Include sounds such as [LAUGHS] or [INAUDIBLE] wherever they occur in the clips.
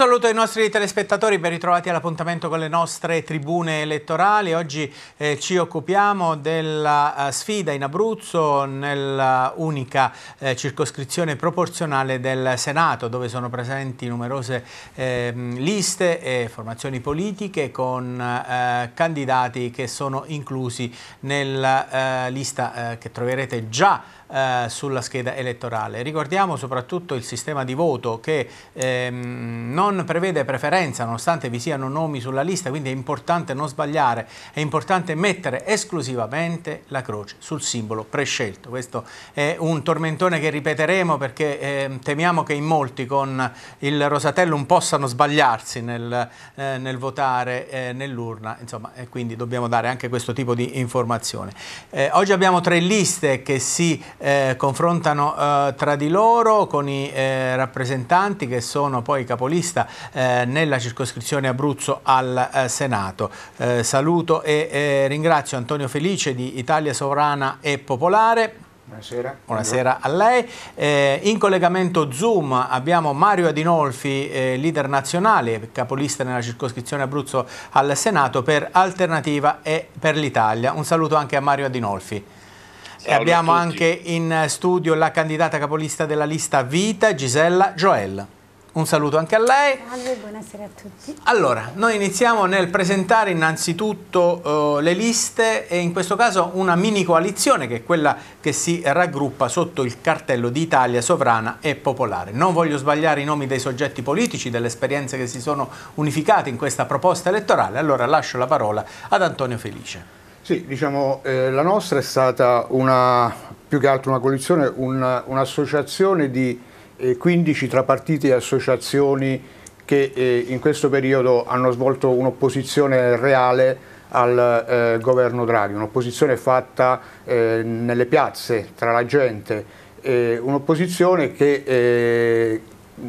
Saluto ai nostri telespettatori, ben ritrovati all'appuntamento con le nostre tribune elettorali. Oggi eh, ci occupiamo della uh, sfida in Abruzzo nell'unica eh, circoscrizione proporzionale del Senato dove sono presenti numerose eh, liste e formazioni politiche con eh, candidati che sono inclusi nella eh, lista che troverete già eh, sulla scheda elettorale. Ricordiamo soprattutto il sistema di voto che ehm, non prevede preferenza nonostante vi siano nomi sulla lista, quindi è importante non sbagliare, è importante mettere esclusivamente la croce sul simbolo prescelto. Questo è un tormentone che ripeteremo perché eh, temiamo che in molti con il Rosatellum possano sbagliarsi nel, eh, nel votare eh, nell'urna, insomma, e quindi dobbiamo dare anche questo tipo di informazione. Eh, oggi abbiamo tre liste che si eh, confrontano eh, tra di loro con i eh, rappresentanti che sono poi capolista eh, nella circoscrizione Abruzzo al eh, Senato. Saluto e ringrazio Antonio Felice di Italia Sovrana e Popolare. Buonasera. Buonasera a lei. Eh, in collegamento Zoom abbiamo Mario Adinolfi, eh, leader nazionale, capolista nella circoscrizione Abruzzo al Senato per Alternativa e per l'Italia. Un saluto anche a Mario Adinolfi. E abbiamo anche in studio la candidata capolista della lista Vita, Gisella Joel. Un saluto anche a lei. Salve, buonasera a tutti. Allora, noi iniziamo nel presentare innanzitutto uh, le liste e in questo caso una mini coalizione che è quella che si raggruppa sotto il cartello di Italia sovrana e popolare. Non voglio sbagliare i nomi dei soggetti politici, delle esperienze che si sono unificate in questa proposta elettorale, allora lascio la parola ad Antonio Felice. Sì, diciamo, eh, la nostra è stata una, più che altro una coalizione, un'associazione un di eh, 15 tra partiti e associazioni che eh, in questo periodo hanno svolto un'opposizione reale al eh, governo Draghi, un'opposizione fatta eh, nelle piazze, tra la gente, un'opposizione che eh,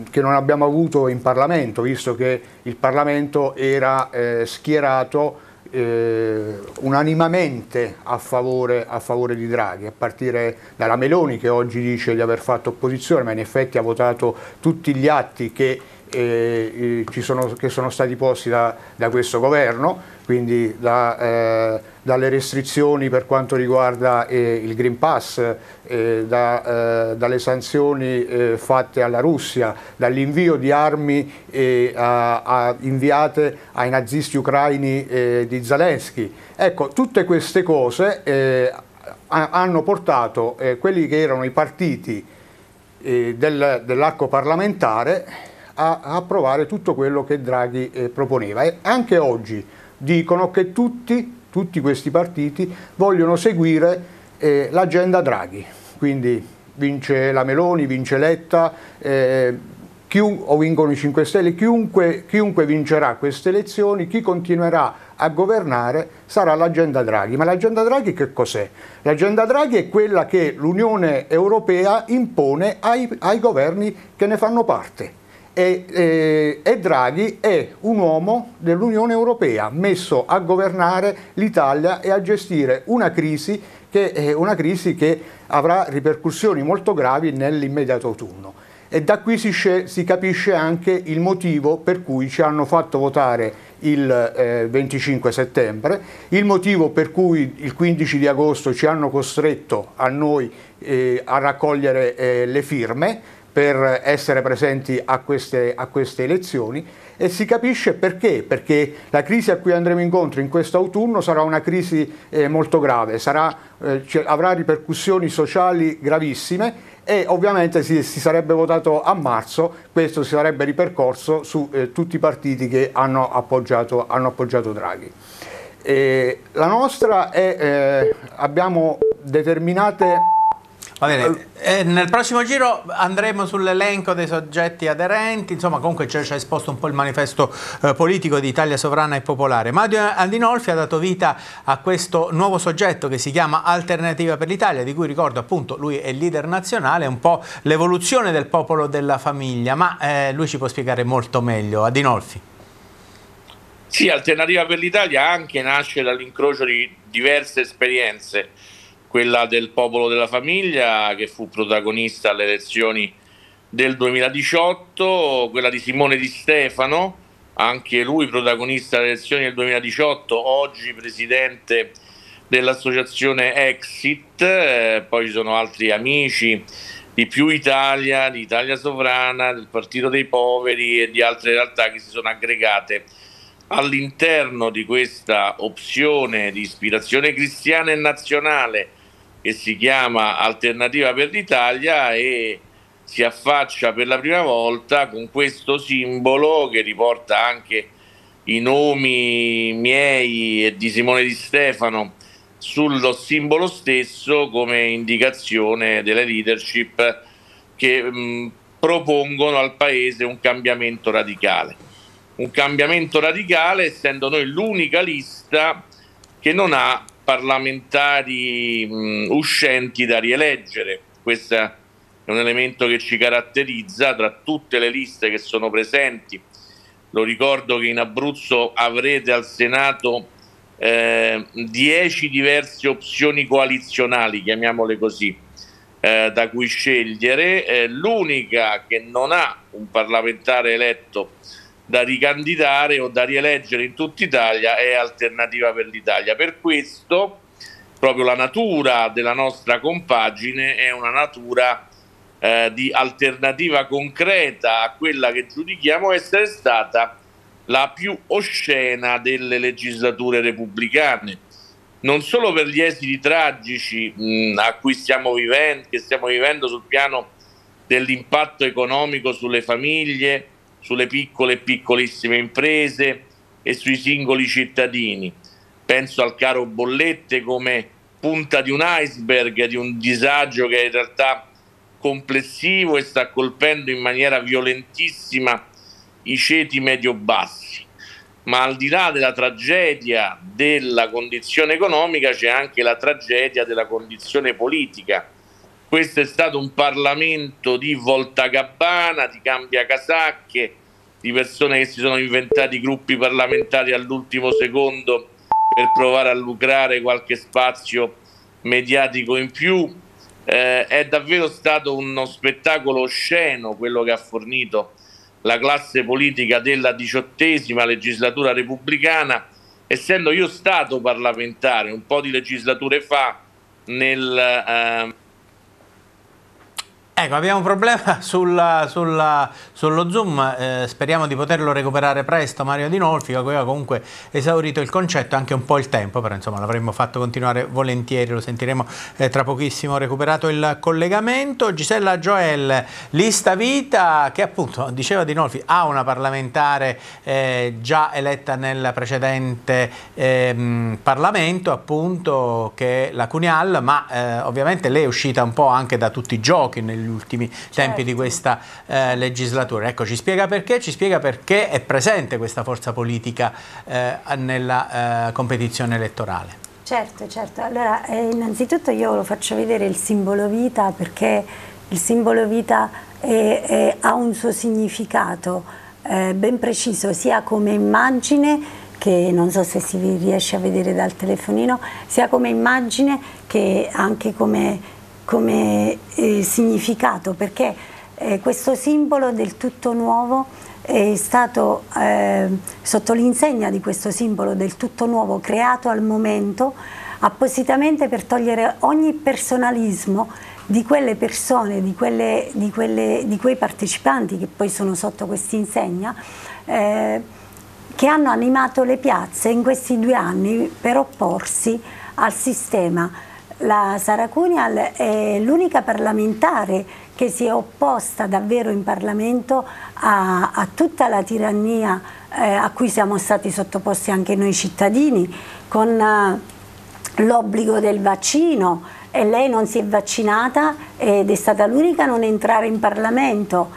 che non abbiamo avuto in Parlamento, visto che il Parlamento era eh, schierato eh, unanimamente a favore, a favore, di Draghi, a partire dalla Meloni che oggi dice di aver fatto opposizione, ma in effetti ha votato tutti gli atti che, eh, sono, che sono, stati posti da, da questo governo, quindi da, eh, dalle restrizioni per quanto riguarda eh, il Green Pass, eh, da, eh, dalle sanzioni eh, fatte alla Russia, dall'invio di armi eh, a, a, inviate ai nazisti ucraini di Zelensky. Ecco, tutte queste cose hanno portato quelli che erano i partiti del, dell'arco parlamentare a, a, approvare tutto quello che Draghi proponeva. E anche oggi dicono che tutti, tutti questi partiti vogliono seguire eh, l'agenda Draghi, quindi vince la Meloni, vince Letta, eh, o vincono i 5 Stelle, chiunque, chiunque vincerà queste elezioni, chi continuerà a governare sarà l'agenda Draghi. Ma l'agenda Draghi che cos'è? L'agenda Draghi è quella che l'Unione Europea impone ai, ai governi che ne fanno parte e, e, e, Draghi è un uomo dell'Unione Europea messo a governare l'Italia e a gestire una crisi che, è una crisi che avrà ripercussioni molto gravi nell'immediato autunno. E da qui si, si, capisce anche il motivo per cui ci hanno fatto votare il eh, 25 settembre, il motivo per cui il 15 di agosto ci hanno costretto a noi eh, a raccogliere eh, le firme, per essere presenti a queste, a queste, elezioni. E si capisce perché, perché la crisi a cui andremo incontro in questo autunno sarà una crisi eh, molto grave, sarà, eh, avrà ripercussioni sociali gravissime e ovviamente si, si, sarebbe votato a marzo, questo si sarebbe ripercorso su eh, tutti i partiti che hanno appoggiato, hanno appoggiato Draghi. la nostra è, eh, abbiamo determinate Va bene, eh, nel prossimo giro andremo sull'elenco dei soggetti aderenti, insomma comunque ci ha esposto un po' il manifesto eh, politico di Italia Sovrana e Popolare. Mario Andinolfi ha dato vita a questo nuovo soggetto che si chiama Alternativa per l'Italia, di cui ricordo appunto lui è il leader nazionale, è un po' l'evoluzione del popolo della famiglia, ma eh, lui ci può spiegare molto meglio. Adinolfi. Sì, Alternativa per l'Italia anche nasce dall'incrocio di diverse esperienze quella del popolo della famiglia che fu protagonista alle elezioni del 2018, quella di Simone Di Stefano, anche lui protagonista delle elezioni del 2018, oggi presidente dell'associazione Exit, eh, poi ci sono altri amici di Più Italia, di Italia Sovrana, del Partito dei Poveri e di altre realtà che si sono aggregate all'interno di questa opzione di ispirazione cristiana e nazionale che si chiama Alternativa per l'Italia e si affaccia per la prima volta con questo simbolo che riporta anche i nomi miei e di Simone Di Stefano sullo simbolo stesso come indicazione delle leadership che mh, propongono al Paese un cambiamento radicale. Un cambiamento radicale essendo noi l'unica lista che non ha parlamentari mh, uscenti da rieleggere. Questo è un elemento che ci caratterizza tra tutte le liste che sono presenti. Lo ricordo che in Abruzzo avrete al Senato eh, dieci diverse opzioni coalizionali, chiamiamole così, eh, da cui scegliere. Eh, l'unica che non ha un parlamentare eletto da ricandidare o da rieleggere in tutta Italia è Alternativa per l'Italia. Per questo proprio la natura della nostra compagine è una natura eh, di alternativa concreta a quella che giudichiamo essere stata la più oscena delle legislature repubblicane, non solo per gli esiti tragici mh, a cui stiamo vivendo, che stiamo vivendo sul piano dell'impatto economico sulle famiglie, sulle piccole e piccolissime imprese e sui singoli cittadini. Penso al caro bollette come punta di un iceberg, di un disagio che è in realtà complessivo e sta colpendo in maniera violentissima i ceti medio-bassi, ma al di là della tragedia della condizione economica c'è anche la tragedia della condizione politica. Questo è stato un Parlamento di voltagabbana, di cambiacasacche, di persone che si sono inventati gruppi parlamentari all'ultimo secondo per provare a lucrare qualche spazio mediatico in più. Eh, è davvero stato uno spettacolo osceno quello che ha fornito la classe politica della diciottesima legislatura repubblicana, essendo io stato parlamentare un po' di legislature fa nel... Eh, Ecco, abbiamo un problema [LAUGHS] sulla, sulla, sullo Zoom, eh, speriamo di poterlo recuperare presto Mario Dinolfi, che aveva comunque esaurito il concetto e anche un po' il tempo, però insomma l'avremmo fatto continuare volentieri, lo sentiremo eh, tra pochissimo recuperato il collegamento. Gisella Joel, lista vita, che appunto, diceva Dinolfi, ha una parlamentare eh, già eletta nel precedente ehm, Parlamento, appunto, che è la Cunial, ma eh, ovviamente lei è uscita un po' anche da tutti i giochi negli ultimi certo. tempi di certo. questa eh, legislatura. Ecco, ci spiega perché, ci spiega perché è presente questa forza politica eh, nella eh, competizione elettorale. Certo, certo. Allora, eh, innanzitutto io lo faccio vedere il simbolo vita perché il simbolo vita è, è, ha un suo significato eh, ben preciso, sia come immagine che non so se si riesce a vedere dal telefonino, sia come immagine che anche come come eh, significato perché eh, questo simbolo del tutto nuovo è stato eh, sotto l'insegna di questo simbolo del tutto nuovo creato al momento appositamente per togliere ogni personalismo di quelle persone, di, quelle, di, quelle, di quei partecipanti che poi sono sotto quest'insegna eh, che hanno animato le piazze in questi due anni per opporsi al sistema. La Sara Cunial è l'unica parlamentare che si è opposta davvero in Parlamento a, a tutta la tirannia eh, a cui siamo stati sottoposti anche noi cittadini con eh, l'obbligo del vaccino. E lei non si è vaccinata ed è stata l'unica a non entrare in Parlamento.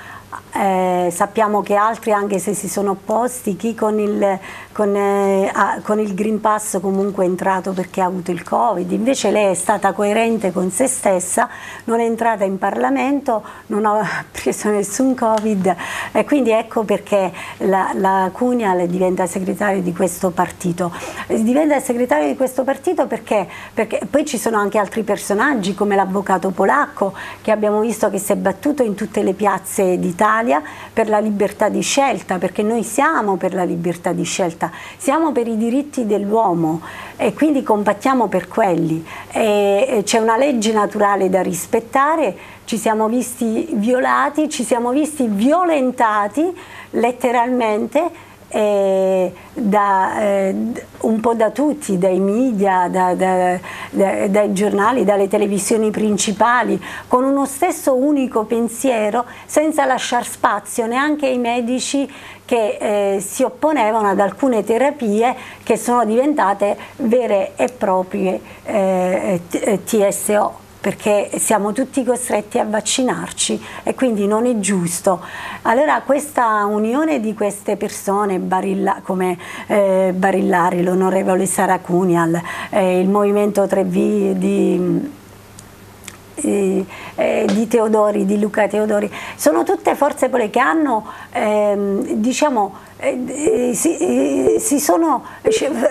Eh, sappiamo che altri anche se si sono opposti, chi con il, con, eh, con il, Green Pass comunque è entrato perché ha avuto il Covid, invece lei è stata coerente con se stessa, non è entrata in Parlamento, non ha [LAUGHS] preso nessun Covid e quindi ecco perché la, la Cunial diventa segretario di questo partito. Diventa segretario di questo partito perché, perché poi ci sono anche altri personaggi come l'avvocato polacco che abbiamo visto che si è battuto in tutte le piazze d'Italia per la libertà di scelta, perché noi siamo per la libertà di scelta, siamo per i diritti dell'uomo e quindi combattiamo per quelli. C'è una legge naturale da rispettare, ci siamo visti violati, ci siamo visti violentati letteralmente da, eh, un po' da tutti, dai media, da, da, dai giornali, dalle televisioni principali, con uno stesso unico pensiero, senza lasciare spazio neanche ai medici che eh, si opponevano ad alcune terapie che sono diventate vere e proprie eh, TSO perché siamo tutti costretti a vaccinarci e quindi non è giusto. Allora questa unione di queste persone, Barilla, come eh, Barillari, l'onorevole Sara Cunial, eh, il Movimento 3V di eh, eh, di Teodori, di Luca Teodori, sono tutte forze che hanno ehm, diciamo, si, eh, si, sono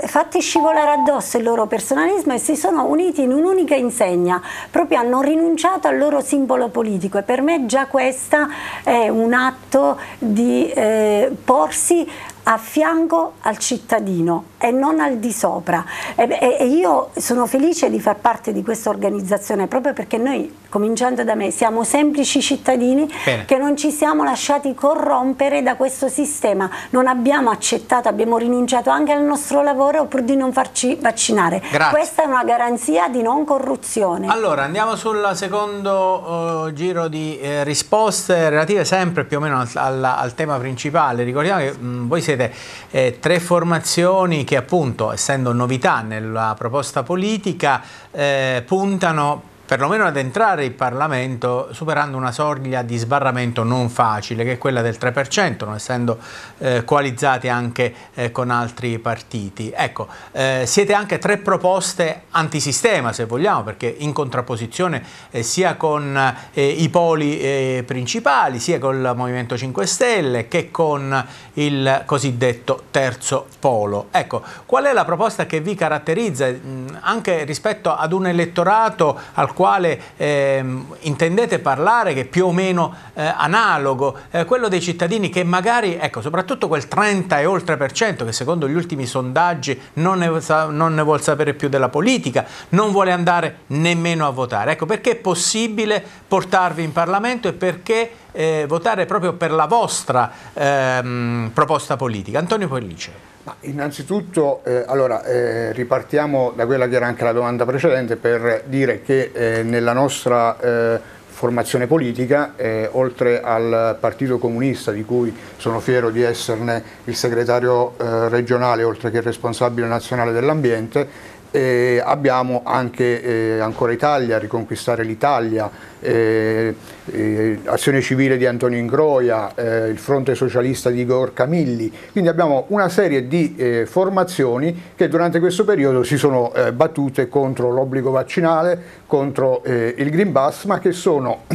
fatti scivolare addosso il loro personalismo e si sono uniti in un'unica insegna, proprio hanno rinunciato al loro simbolo politico. E per me già questo è un atto di eh, porsi a fianco al cittadino e non al di sopra. E, e, io sono felice di far parte di questa organizzazione proprio perché noi cominciando da me siamo semplici cittadini Bene. che non ci siamo lasciati corrompere da questo sistema. Non abbiamo accettato, abbiamo rinunciato anche al nostro lavoro pur di non farci vaccinare. Grazie. questa è una garanzia di non corruzione. Allora andiamo sul secondo uh, giro di eh, risposte relative sempre più o meno al, al, al tema principale. Ricordiamo che mh, voi siete siete eh, tre formazioni che appunto, essendo novità nella proposta politica, eh, puntano perlomeno ad entrare in Parlamento superando una soglia di sbarramento non facile che è quella del 3% non essendo eh, coalizzati anche eh, con altri partiti. Ecco, eh, siete anche tre proposte antisistema se vogliamo perché in contrapposizione eh, sia con eh, i poli eh, principali sia col Movimento 5 Stelle che con il cosiddetto terzo polo. Ecco, qual è la proposta che vi caratterizza mh, anche rispetto ad un elettorato al quale quale eh, intendete parlare, che è più o meno eh, analogo, eh, quello dei cittadini che magari, ecco, soprattutto quel 30 e oltre per cento che secondo gli ultimi sondaggi non ne, non ne vuole sapere più della politica, non vuole andare nemmeno a votare. Ecco, perché è possibile portarvi in Parlamento e perché eh, votare proprio per la vostra ehm, proposta politica? Antonio Pollice. Ma innanzitutto, eh, allora, eh, ripartiamo da quella che era anche la domanda precedente per dire che eh, nella nostra eh, formazione politica, eh, oltre al Partito Comunista di cui sono fiero di esserne il segretario eh, regionale oltre che responsabile nazionale dell'ambiente, eh, abbiamo anche eh, Ancora Italia, Riconquistare l'Italia, eh, eh Azione Civile di Antonio Ingroia, eh, il Fronte Socialista di Igor Camilli, quindi abbiamo una serie di eh, formazioni che durante questo periodo si sono battute contro l'obbligo vaccinale, contro il Green Pass, ma che sono [CLEARS THROAT]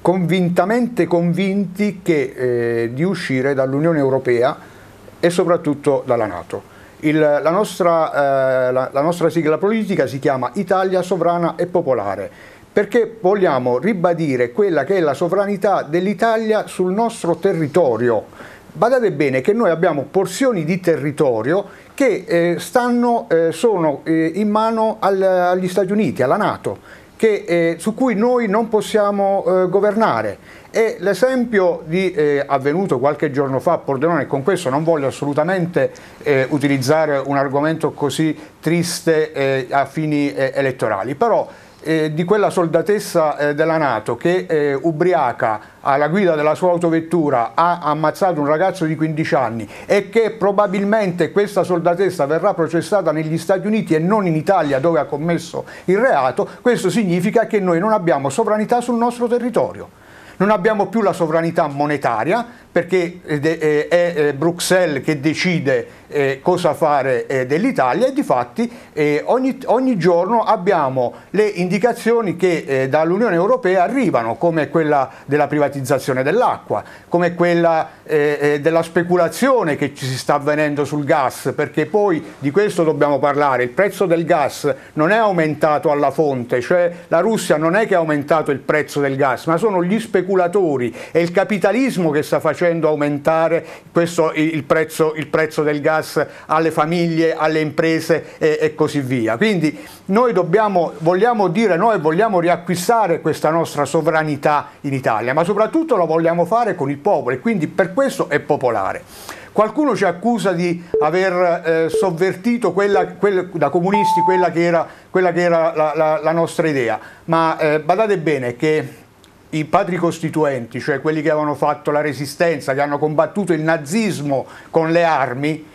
convintamente convinti che, di uscire dall'Unione Europea e soprattutto dalla Nato. Il, la, nostra, eh, la, la nostra sigla politica si chiama Italia Sovrana e Popolare perché vogliamo ribadire quella che è la sovranità dell'Italia sul nostro territorio. Badate bene che noi abbiamo porzioni di territorio che eh, stanno, eh, sono eh, in mano al, agli Stati Uniti, alla Nato, che, eh, su cui noi non possiamo eh, governare. E l'esempio eh, avvenuto qualche giorno fa a Pordenone, e con questo non voglio assolutamente eh, utilizzare un argomento così triste eh, a fini eh, elettorali, però eh, di quella soldatessa eh, della Nato che ubriaca alla guida della sua autovettura ha ammazzato un ragazzo di 15 anni e che probabilmente questa soldatessa verrà processata negli Stati Uniti e non in Italia dove ha commesso il reato, questo significa che noi non abbiamo sovranità sul nostro territorio Non abbiamo più la sovranità monetaria perché è Bruxelles che decide eh, cosa fare eh, dell'Italia e di fatti eh, ogni, ogni, giorno abbiamo le indicazioni che eh, dall'Unione Europea arrivano come quella della privatizzazione dell'acqua, come quella eh, eh, della speculazione che ci si sta avvenendo sul gas perché poi di questo dobbiamo parlare, il prezzo del gas non è aumentato alla fonte, cioè la Russia non è che ha aumentato il prezzo del gas ma sono gli speculatori e il capitalismo che sta facendo aumentare questo, il, prezzo, il prezzo del gas gas alle famiglie, alle imprese e, e così via. Quindi noi dobbiamo, vogliamo dire, noi vogliamo riacquistare questa nostra sovranità in Italia, ma soprattutto lo vogliamo fare con il popolo e quindi per questo è popolare. Qualcuno ci accusa di aver eh, sovvertito quella, quella, da comunisti quella che era, quella che era la, la, la, nostra idea, ma eh, badate bene che i padri costituenti, cioè quelli che avevano fatto la resistenza, che hanno combattuto il nazismo con le armi,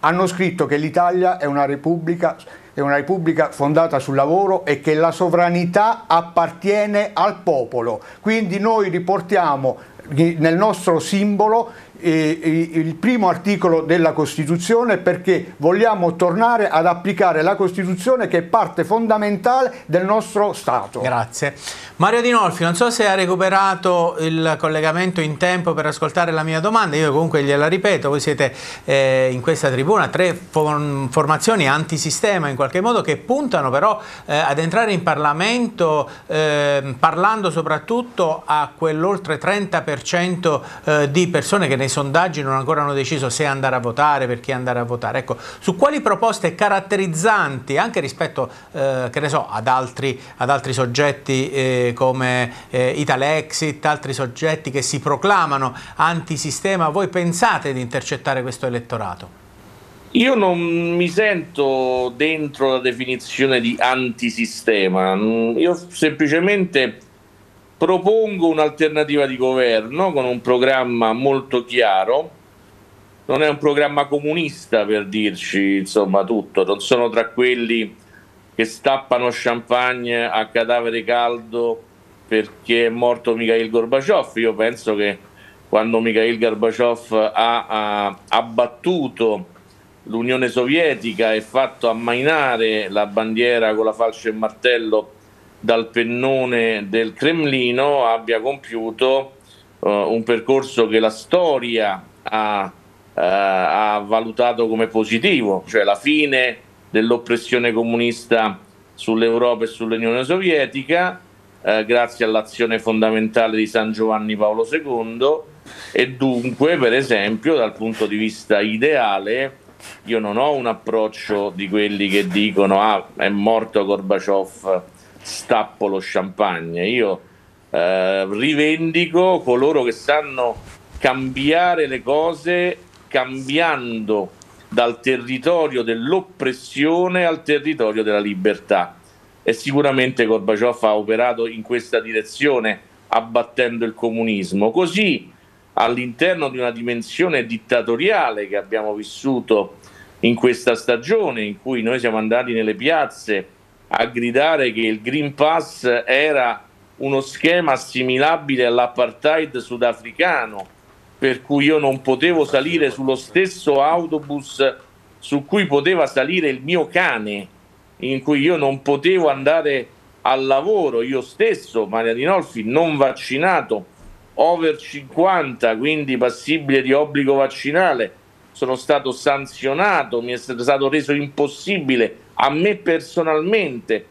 hanno scritto che l'Italia è una repubblica è una repubblica fondata sul lavoro e che la sovranità appartiene al popolo. Quindi noi riportiamo nel nostro simbolo il primo articolo della Costituzione perché vogliamo tornare ad applicare la Costituzione che è parte fondamentale del nostro Stato. Grazie. Mario Dinolfi, non so se ha recuperato il collegamento in tempo per ascoltare la mia domanda, io comunque gliela ripeto, voi siete eh, in questa tribuna tre formazioni antisistema in qualche modo che puntano però eh, ad entrare in Parlamento eh, parlando soprattutto a quell'oltre 30% eh, di persone che nei sondaggi non ancora hanno deciso se andare a votare, per chi andare a votare. Ecco, su quali proposte caratterizzanti anche rispetto eh, so, ad, altri, ad altri soggetti eh, come eh, Italexit, altri soggetti che si proclamano antisistema, voi pensate di intercettare questo elettorato? Io non mi sento dentro la definizione di antisistema, io semplicemente propongo un'alternativa di governo con un programma molto chiaro, non è un programma comunista per dirci insomma tutto, non sono tra quelli che stappano champagne a cadavere caldo perché è morto Mikhail Gorbaciov. Io penso che quando Mikhail Gorbaciov ha, ha abbattuto l'Unione Sovietica e fatto ammainare la bandiera con la falce e il martello dal pennone del Cremlino abbia compiuto uh, un percorso che la storia ha, uh, ha valutato come positivo, cioè la fine dell'oppressione comunista sull'Europa e sull'Unione Sovietica, eh, grazie all'azione fondamentale di San Giovanni Paolo II e dunque, per esempio, dal punto di vista ideale, io non ho un approccio di quelli che dicono ah, è morto Gorbaciov, stappo lo champagne. Io eh, rivendico coloro che sanno cambiare le cose cambiando dal territorio dell'oppressione al territorio della libertà. E sicuramente Gorbaciov ha operato in questa direzione, abbattendo il comunismo. Così, all'interno di una dimensione dittatoriale che abbiamo vissuto in questa stagione, in cui noi siamo andati nelle piazze a gridare che il Green Pass era uno schema assimilabile all'apartheid sudafricano, per cui io non potevo salire sullo stesso autobus su cui poteva salire il mio cane, in cui io non potevo andare al lavoro, io stesso, Maria Dinolfi, non vaccinato, over 50, quindi passibile di obbligo vaccinale, sono stato sanzionato, mi è stato reso impossibile a me personalmente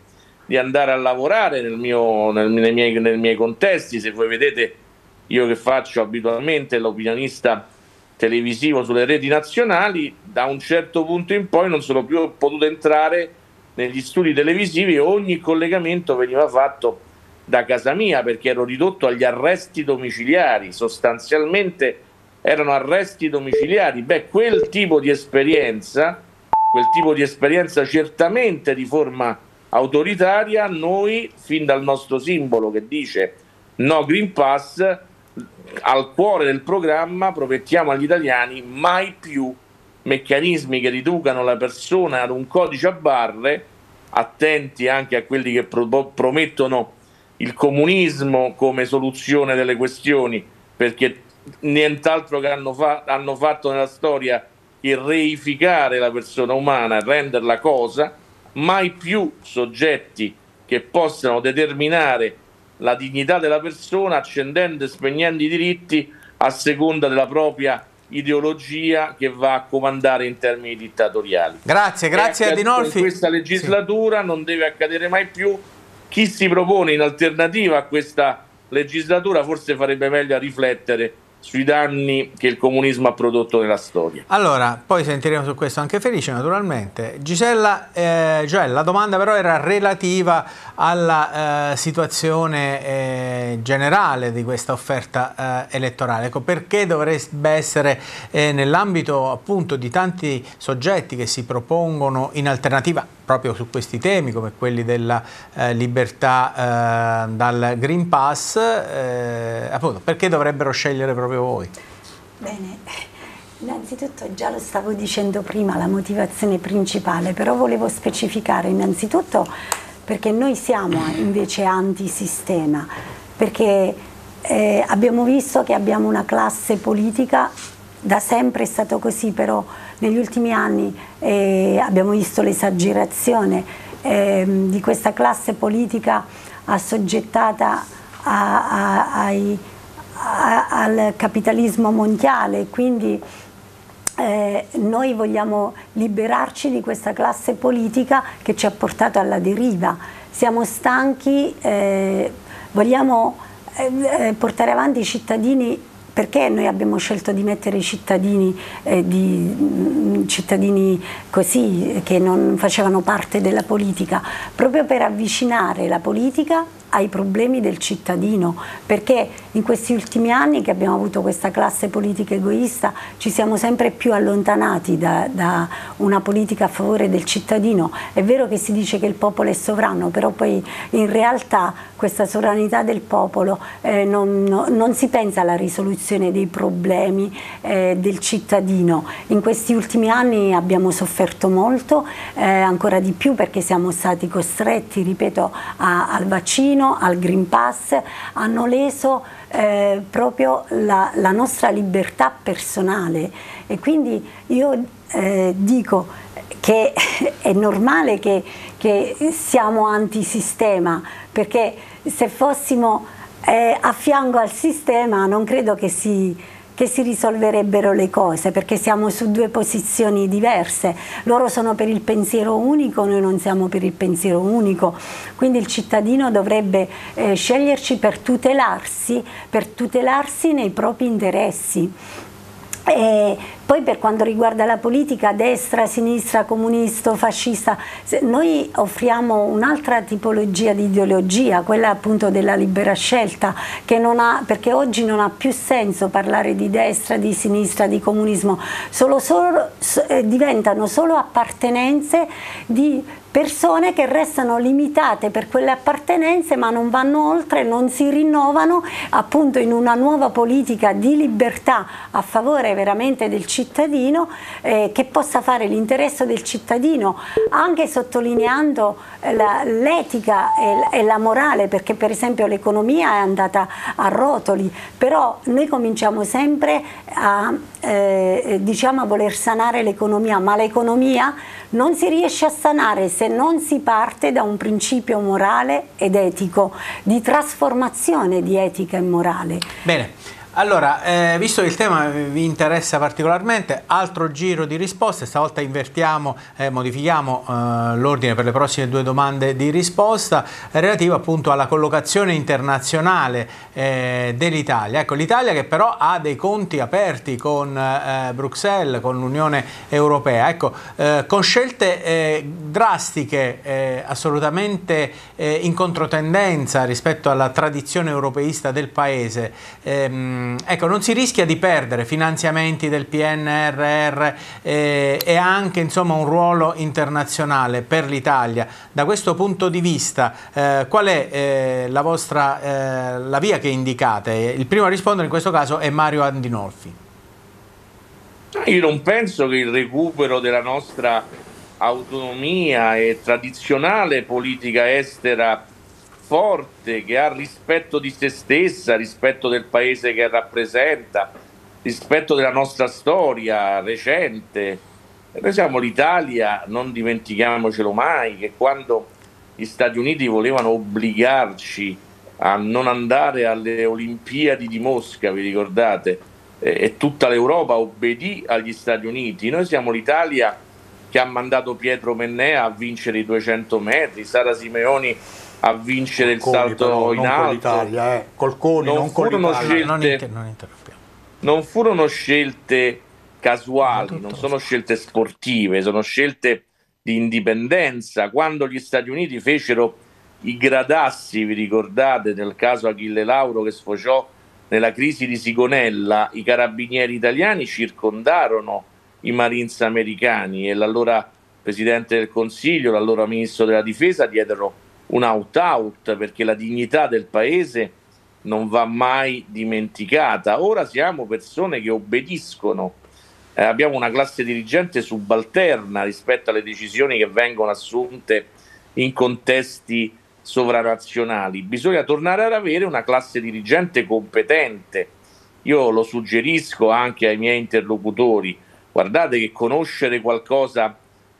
di andare a lavorare nel mio, nel, nei, miei, nei miei contesti, se voi vedete io che faccio abitualmente l'opinionista televisivo sulle reti nazionali, da un certo punto in poi non sono più potuto entrare negli studi televisivi. E ogni collegamento veniva fatto da casa mia perché ero ridotto agli arresti domiciliari, sostanzialmente erano arresti domiciliari. Beh, quel tipo di esperienza, quel tipo di esperienza certamente di forma autoritaria, noi fin dal nostro simbolo che dice no Green Pass al cuore del programma promettiamo agli italiani mai più meccanismi che riducano la persona ad un codice a barre, attenti anche a quelli che pro- promettono il comunismo come soluzione delle questioni, perché nient'altro che hanno, fa- hanno fatto nella storia che reificare la persona umana, renderla cosa, mai più soggetti che possano determinare la dignità della persona accendendo e spegnendo i diritti a seconda della propria ideologia che va a comandare in termini dittatoriali. Grazie, grazie a Dinolfi. In questa legislatura sì. non deve accadere mai più. Chi si propone in alternativa a questa legislatura forse farebbe meglio a riflettere sui danni che il comunismo ha prodotto nella storia. Allora, poi sentiremo su questo anche Felice naturalmente. Gisella, eh, Joel, la domanda però era relativa alla eh, situazione eh, generale di questa offerta eh, elettorale. Ecco, perché dovrebbe essere eh, nell'ambito appunto di tanti soggetti che si propongono in alternativa proprio su questi temi come quelli della eh, libertà dal Green Pass, appunto, perché dovrebbero scegliere proprio proprio voi? Bene, innanzitutto già lo stavo dicendo prima, la motivazione principale, però volevo specificare innanzitutto perché noi siamo invece antisistema, perché eh, abbiamo visto che abbiamo una classe politica, da sempre è stato così, però negli ultimi anni eh, abbiamo visto l'esagerazione eh, di questa classe politica assoggettata a, a, ai al capitalismo mondiale, quindi eh, noi vogliamo liberarci di questa classe politica che ci ha portato alla deriva. Siamo stanchi, eh, vogliamo eh, portare avanti i cittadini perché noi abbiamo scelto di mettere i cittadini, eh, di, mm, cittadini così che non facevano parte della politica? Proprio per avvicinare la politica ai problemi del cittadino, perché in questi ultimi anni che abbiamo avuto questa classe politica egoista ci siamo sempre più allontanati da, da una politica a favore del cittadino. È vero che si dice che il popolo è sovrano, però poi in realtà questa sovranità del popolo eh, non, no, non, si pensa alla risoluzione dei problemi eh, del cittadino. In questi ultimi anni abbiamo sofferto molto, eh, ancora di più perché siamo stati costretti, ripeto, a, al vaccino vaccino, al Green Pass, hanno leso eh, proprio la, la, nostra libertà personale. E quindi io eh, dico che [LAUGHS] è normale che, che siamo antisistema perché se fossimo eh, a fianco al sistema non credo che si che si risolverebbero le cose perché siamo su due posizioni diverse. Loro sono per il pensiero unico, noi non siamo per il pensiero unico. Quindi il cittadino dovrebbe eh, sceglierci per tutelarsi, per tutelarsi nei propri interessi. E poi per quanto riguarda la politica, destra, sinistra, comunista, fascista, noi offriamo un'altra tipologia di ideologia, quella appunto della libera scelta, ha, perché oggi non ha più senso parlare di destra, di sinistra, di comunismo, solo, solo, eh, diventano solo appartenenze di persone che restano limitate per quelle appartenenze ma non vanno oltre, non si rinnovano appunto in una nuova politica di libertà a favore veramente del cittadino eh, che possa fare l'interesse del cittadino anche sottolineando eh, l'etica e, e la morale perché per esempio l'economia è andata a rotoli. Però noi cominciamo sempre a, eh, diciamo a voler sanare l'economia ma l'economia non si riesce a sanare se non si parte da un principio morale ed etico, di trasformazione di etica e morale. Bene. Allora, eh, visto che il tema vi interessa particolarmente, altro giro di risposte, stavolta invertiamo, eh, modifichiamo eh, l'ordine per le prossime due domande di risposta relativo appunto alla collocazione internazionale eh, dell'Italia. Ecco, l'Italia che però ha dei conti aperti con eh, Bruxelles, con l'Unione Europea, ecco, eh, con scelte drastiche, assolutamente in controtendenza rispetto alla tradizione europeista del Paese. Ehm, ecco, non si rischia di perdere finanziamenti del PNRR eh, e anche insomma, un ruolo internazionale per l'Italia. Da questo punto di vista, eh, qual è eh, la vostra eh, la via che indicate? Il primo a rispondere in questo caso è Mario Andinolfi. Io non penso che il recupero della nostra autonomia e tradizionale politica estera forte, che ha rispetto di se stessa, rispetto del paese che rappresenta, rispetto della nostra storia recente. Noi siamo l'Italia, non dimentichiamocelo mai, che quando gli Stati Uniti volevano obbligarci a non andare alle Olimpiadi di Mosca, vi ricordate? E tutta l'Europa obbedì agli Stati Uniti. Noi siamo l'Italia che ha mandato Pietro Mennea a vincere i 200 metri, Sara Simeoni a vincere Colconi, il salto però, in alto. Eh. Colconi, non, non furono scelte, non, inter- non, non furono scelte casuali, non sono scelte sportive, sono scelte di indipendenza. Quando gli Stati Uniti fecero i gradassi, vi ricordate nel caso Achille Lauro che sfociò nella crisi di Sigonella, i carabinieri italiani circondarono i Marines americani e l'allora Presidente del Consiglio, l'allora Ministro della Difesa diedero un out-out perché la dignità del Paese non va mai dimenticata. Ora siamo persone che obbediscono, eh, abbiamo una classe dirigente subalterna rispetto alle decisioni che vengono assunte in contesti sovranazionali. Bisogna tornare ad avere una classe dirigente competente. Io lo suggerisco anche ai miei interlocutori guardate che conoscere qualcosa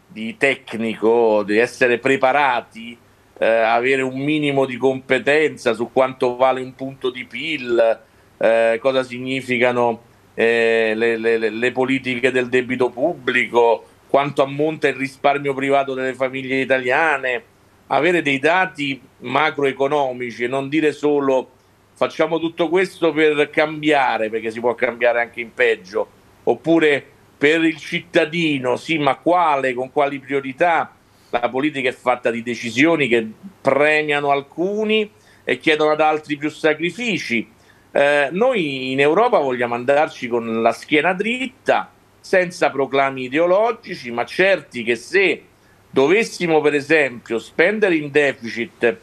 di tecnico, di essere preparati, eh, avere un minimo di competenza su quanto vale un punto di PIL, eh, cosa significano eh, le, le, le politiche del debito pubblico, quanto ammonta il risparmio privato delle famiglie italiane, avere dei dati macroeconomici e non dire solo facciamo tutto questo per cambiare, perché si può cambiare anche in peggio, oppure per il cittadino, sì, ma quale, con quali priorità? La politica è fatta di decisioni che premiano alcuni e chiedono ad altri più sacrifici. Eh, noi in Europa vogliamo andarci con la schiena dritta, senza proclami ideologici, ma certi che se dovessimo per esempio spendere in deficit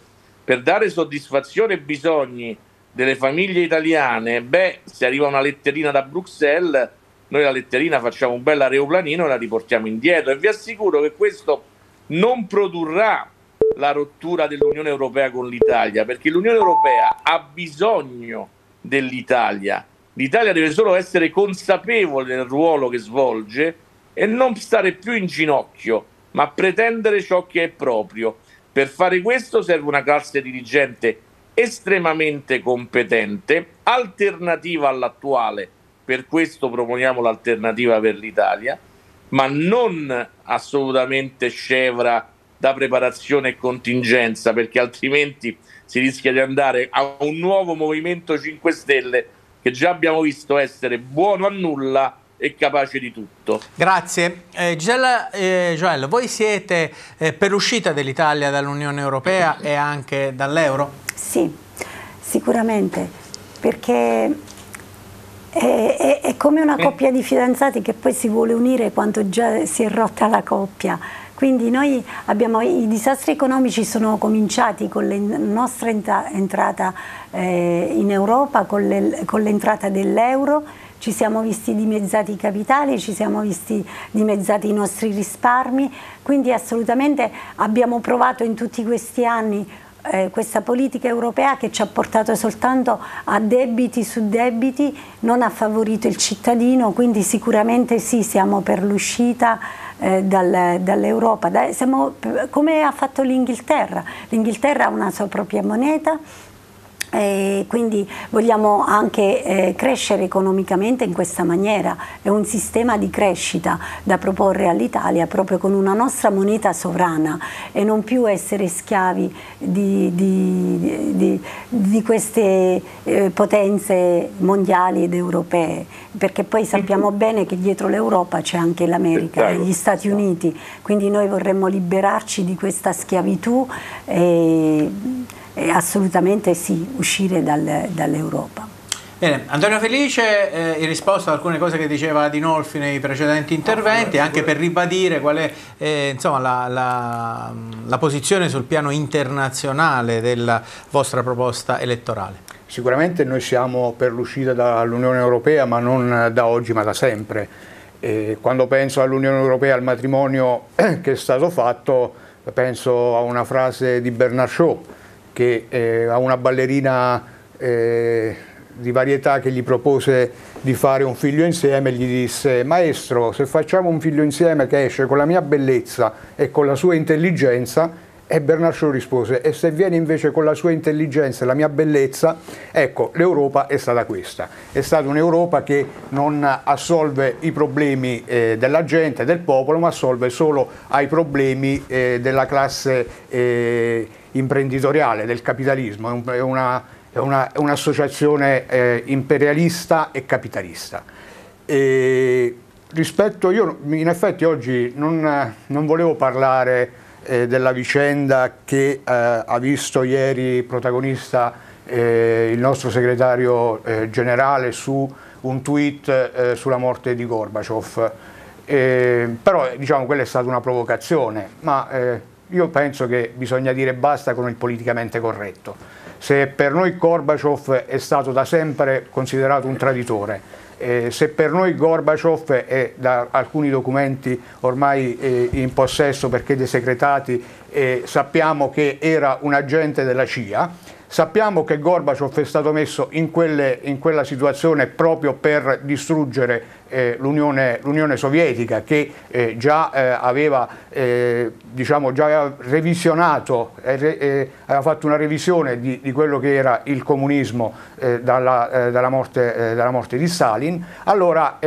per dare soddisfazione ai bisogni delle famiglie italiane, beh, se arriva una letterina da Bruxelles noi la letterina facciamo un bel aeroplanino e la riportiamo indietro e vi assicuro che questo non produrrà la rottura dell'Unione Europea con l'Italia, perché l'Unione Europea ha bisogno dell'Italia. L'Italia deve solo essere consapevole del ruolo che svolge e non stare più in ginocchio, ma pretendere ciò che è proprio. Per fare questo serve una classe dirigente estremamente competente, alternativa all'attuale per questo proponiamo l'alternativa per l'Italia, ma non assolutamente scevra da preparazione e contingenza, perché altrimenti si rischia di andare a un nuovo Movimento 5 Stelle che già abbiamo visto essere buono a nulla e capace di tutto. Grazie. Eh, Gisella eh, Joel, voi siete eh, per l'uscita dell'Italia dall'Unione Europea e anche dall'euro? Sì, sicuramente, perché è, è, è, come una coppia di fidanzati che poi si vuole unire quando già si è rotta la coppia. Quindi noi abbiamo, i disastri economici sono cominciati con la nostra entrata eh, in Europa, con, le, con l'entrata dell'euro, ci siamo visti dimezzati i capitali, ci siamo visti dimezzati i nostri risparmi, quindi assolutamente abbiamo provato in tutti questi anni eh, questa politica europea che ci ha portato soltanto a debiti su debiti, non ha favorito il cittadino, quindi sicuramente sì, siamo per l'uscita eh, dal, dall'Europa, da, come ha fatto l'Inghilterra, l'Inghilterra ha una sua propria moneta, e quindi vogliamo anche eh, crescere economicamente in questa maniera, è un sistema di crescita da proporre all'Italia proprio con una nostra moneta sovrana e non più essere schiavi di, di, di, di queste eh, potenze mondiali ed europee, perché poi sappiamo bene che dietro l'Europa c'è anche l'America e gli Stati Uniti, quindi noi vorremmo liberarci di questa schiavitù. E, eh, assolutamente sì, uscire dal, dall'Europa. Bene, Antonio Felice, eh, in risposta ad alcune cose che diceva Dinolfi nei precedenti interventi, anche per ribadire qual è eh, insomma, la, la, la posizione sul piano internazionale della vostra proposta elettorale. Sicuramente noi siamo per l'uscita dall'Unione Europea, ma non da oggi, ma da sempre. E quando penso all'Unione Europea, al matrimonio [CLEARS THROAT] che è stato fatto, penso a una frase di Bernard Shaw, che eh, a una ballerina eh, di varietà che gli propose di fare un figlio insieme gli disse maestro se facciamo un figlio insieme che esce con la mia bellezza e con la sua intelligenza e Shaw rispose, e se viene invece con la sua intelligenza e la mia bellezza, ecco, l'Europa è stata questa. È stata un'Europa che non assolve i problemi eh, della gente, del popolo, ma assolve solo ai problemi eh, della classe eh, imprenditoriale, del capitalismo. È, una, è, una, è un'associazione eh, imperialista e capitalista. E rispetto, io in effetti oggi non, non volevo parlare eh, della vicenda che eh, ha visto ieri protagonista eh, il nostro segretario eh, generale su un tweet sulla morte di Gorbaciov. Però diciamo quella è stata una provocazione, ma io penso che bisogna dire basta con il politicamente corretto. Se per noi Gorbaciov è stato da sempre considerato un traditore, eh, se per noi Gorbaciov è da alcuni documenti ormai eh, in possesso perché desecretati eh, sappiamo che era un agente della CIA, Sappiamo che Gorbaciov è stato messo in, quelle, in quella situazione proprio per distruggere eh, l'Unione, Sovietica che eh, già, eh, aveva, eh, diciamo, già aveva revisionato, eh, eh, aveva fatto una revisione di, di, quello che era il comunismo dalla, dalla, morte, dalla, morte, di Stalin. Allora,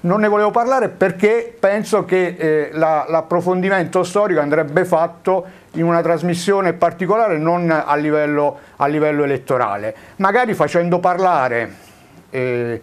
non ne volevo parlare perché penso che la, l'approfondimento storico andrebbe fatto in una trasmissione particolare, non a livello, a livello elettorale, magari facendo parlare eh,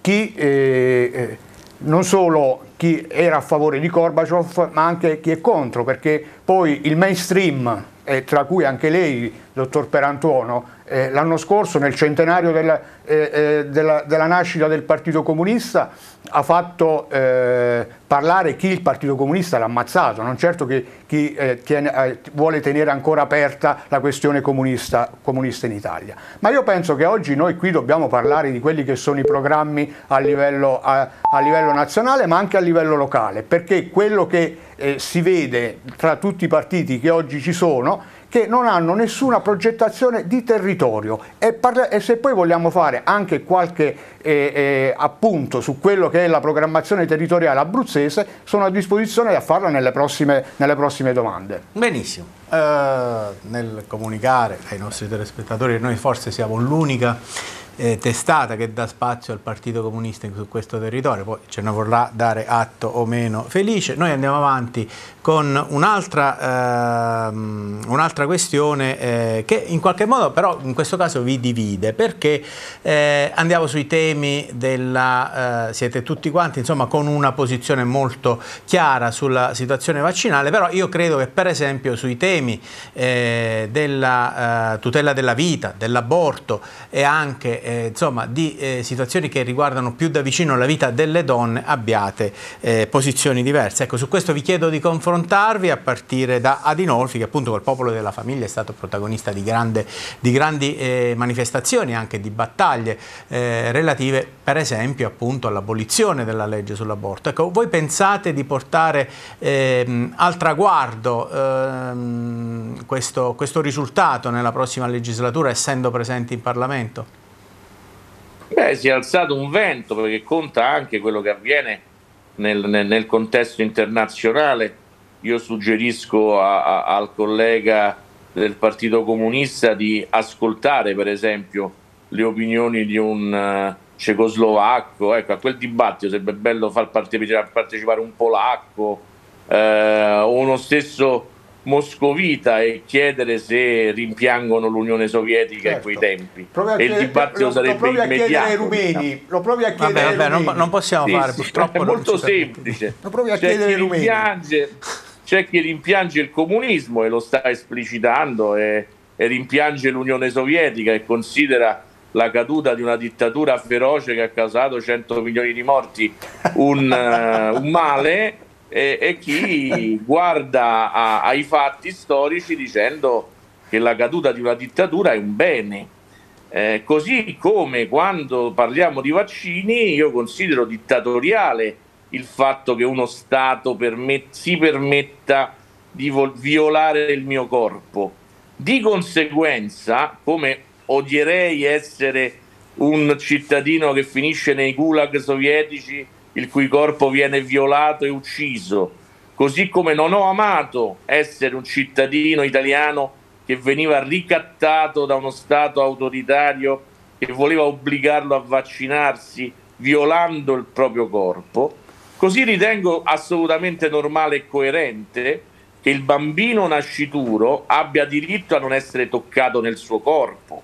chi, eh, eh, non solo chi era a favore di Gorbaciov, ma anche chi è contro, perché poi il mainstream, eh, tra cui anche lei, dottor Perantuono, eh, l'anno scorso nel centenario della, eh, eh, della, della, nascita del Partito Comunista ha fatto eh, parlare chi il Partito Comunista l'ha ammazzato, non certo che chi eh, tiene, eh, vuole tenere ancora aperta la questione comunista, comunista, in Italia. Ma io penso che oggi noi qui dobbiamo parlare di quelli che sono i programmi a livello, a, a livello nazionale ma anche a livello locale, perché quello che si vede tra tutti i partiti che oggi ci sono che non hanno nessuna progettazione di territorio e, e se poi vogliamo fare anche qualche eh, eh, appunto su quello che è la programmazione territoriale abruzzese sono a disposizione a farla nelle prossime, nelle prossime domande. Benissimo, uh, nel comunicare ai nostri telespettatori che noi forse siamo l'unica eh, testata che dà spazio al Partito Comunista su questo territorio, poi ce ne vorrà dare atto o meno felice. Noi andiamo avanti con un'altra, ehm, un'altra questione eh, che in qualche modo però in questo caso vi divide perché eh, andiamo sui temi della, eh, siete tutti quanti insomma con una posizione molto chiara sulla situazione vaccinale, però io credo che per esempio sui temi eh, della eh, tutela della vita, dell'aborto e anche eh, insomma, di eh, situazioni che riguardano più da vicino la vita delle donne abbiate eh, posizioni diverse. Ecco, su questo vi chiedo di confrontarvi a partire da Adinolfi che appunto col popolo della famiglia è stato protagonista di, grande, di grandi eh, manifestazioni, anche di battaglie eh, relative per esempio appunto all'abolizione della legge sull'aborto. Ecco, voi pensate di portare ehm, al traguardo ehm, questo, questo risultato nella prossima legislatura essendo presenti in Parlamento? Beh, si è alzato un vento perché conta anche quello che avviene nel, nel, nel contesto internazionale. Io suggerisco a, a, al collega del Partito Comunista di ascoltare per esempio le opinioni di un uh, cecoslovacco, ecco, a quel dibattito sarebbe bello far partecipare, partecipare un polacco uh, o uno stesso moscovita e chiedere se rimpiangono l'Unione Sovietica certo. in quei tempi. e il dibattito lo, sarebbe lo immediato. Rumeni, lo provi a chiedere vabbè, vabbè, non, non, possiamo sì, fare, sì, purtroppo. È molto semplice. Lo provi a c'è chiedere chi rimpiange, c'è chi rimpiange il comunismo e lo sta esplicitando e, e rimpiange l'Unione Sovietica e considera la caduta di una dittatura feroce che ha causato 100 milioni di morti un, uh, un male e, e chi [LAUGHS] guarda a, ai fatti storici dicendo che la caduta di una dittatura è un bene. Eh, così come quando parliamo di vaccini io considero dittatoriale il fatto che uno Stato permet- si permetta di vo- violare il mio corpo. Di conseguenza, come odierei essere un cittadino che finisce nei gulag sovietici, il cui corpo viene violato e ucciso, così come non ho amato essere un cittadino italiano che veniva ricattato da uno Stato autoritario che voleva obbligarlo a vaccinarsi violando il proprio corpo, così ritengo assolutamente normale e coerente che il bambino nascituro abbia diritto a non essere toccato nel suo corpo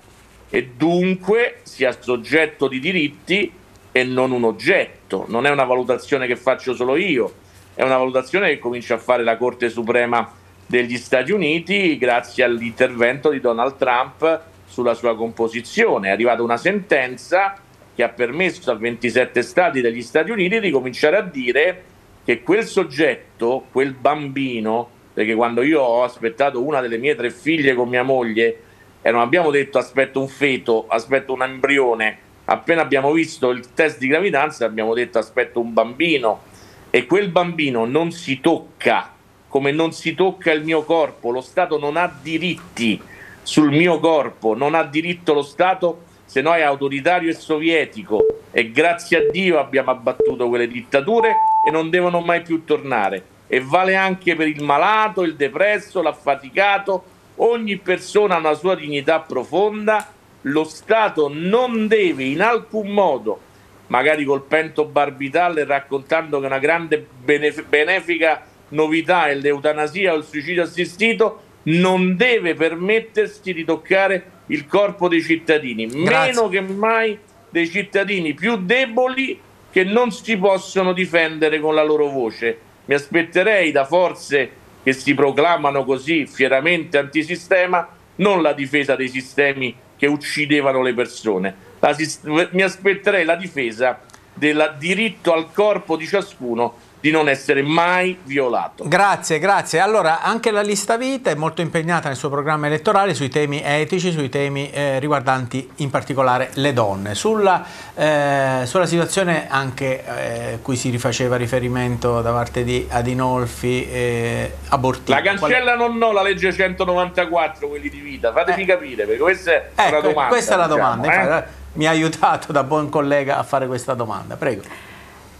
e dunque sia soggetto di diritti e non un oggetto. Non è una valutazione che faccio solo io, è una valutazione che comincia a fare la Corte Suprema degli Stati Uniti grazie all'intervento di Donald Trump sulla sua composizione. È arrivata una sentenza che ha permesso a 27 stati degli Stati Uniti di cominciare a dire che quel soggetto, quel bambino, perché quando io ho aspettato una delle mie tre figlie con mia moglie e non abbiamo detto aspetto un feto, aspetto un embrione, appena abbiamo visto il test di gravidanza abbiamo detto aspetto un bambino. E quel bambino non si tocca come non si tocca il mio corpo, lo Stato non ha diritti sul mio corpo, non ha diritto lo Stato se no è autoritario e sovietico. E grazie a Dio abbiamo abbattuto quelle dittature e non devono mai più tornare. E vale anche per il malato, il depresso, l'affaticato, ogni persona ha una sua dignità profonda, lo Stato non deve in alcun modo, magari col pento barbitale raccontando che una grande benefica novità è l'eutanasia o il suicidio assistito, non deve permettersi di toccare il corpo dei cittadini, Grazie. meno che mai dei cittadini più deboli che non si possono difendere con la loro voce. Mi aspetterei da forze che si proclamano così fieramente antisistema non la difesa dei sistemi che uccidevano le persone, la, mi aspetterei la difesa del diritto al corpo di ciascuno di non essere mai violato. Grazie, grazie. Allora, anche la lista vita è molto impegnata nel suo programma elettorale sui temi etici, sui temi eh, riguardanti in particolare le donne. Sulla, eh, sulla situazione anche eh, cui si rifaceva riferimento da parte di Adinolfi eh, abortiva. La cancella Qual... non no, la legge 194, quelli di vita, fatemi eh. capire, perché questa è ecco, una domanda. Questa è la diciamo, domanda, eh? infatti, mi ha aiutato da buon collega a fare questa domanda, prego.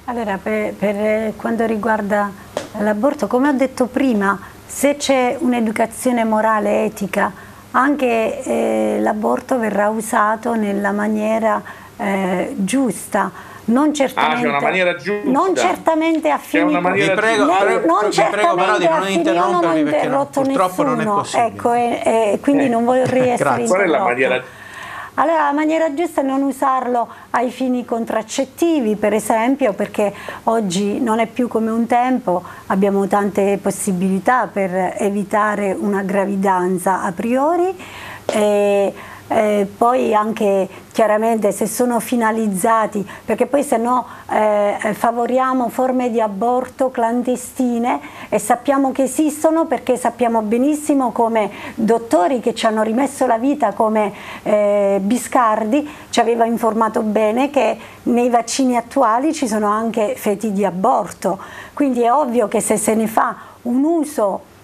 Allora, per, per quanto riguarda l'aborto, come ho detto prima, se c'è un'educazione morale etica, anche eh, l'aborto verrà usato nella maniera eh, giusta. Non certamente, ah, maniera giusta. non certamente a fini vi prego, non vi prego però di non interrompermi perché non, purtroppo nessuno. non è possibile ecco, e, e quindi eh. non vorrei essere Qual è la maniera allora la maniera giusta è non usarlo ai fini contraccettivi per esempio perché oggi non è più come un tempo, abbiamo tante possibilità per evitare una gravidanza a priori. E, eh, poi anche chiaramente se sono finalizzati, perché poi se no eh, favoriamo forme di aborto clandestine e sappiamo che esistono perché sappiamo benissimo come dottori che ci hanno rimesso la vita come eh, Biscardi ci aveva informato bene che nei vaccini attuali ci sono anche feti di aborto, quindi è ovvio che se se ne fa un uso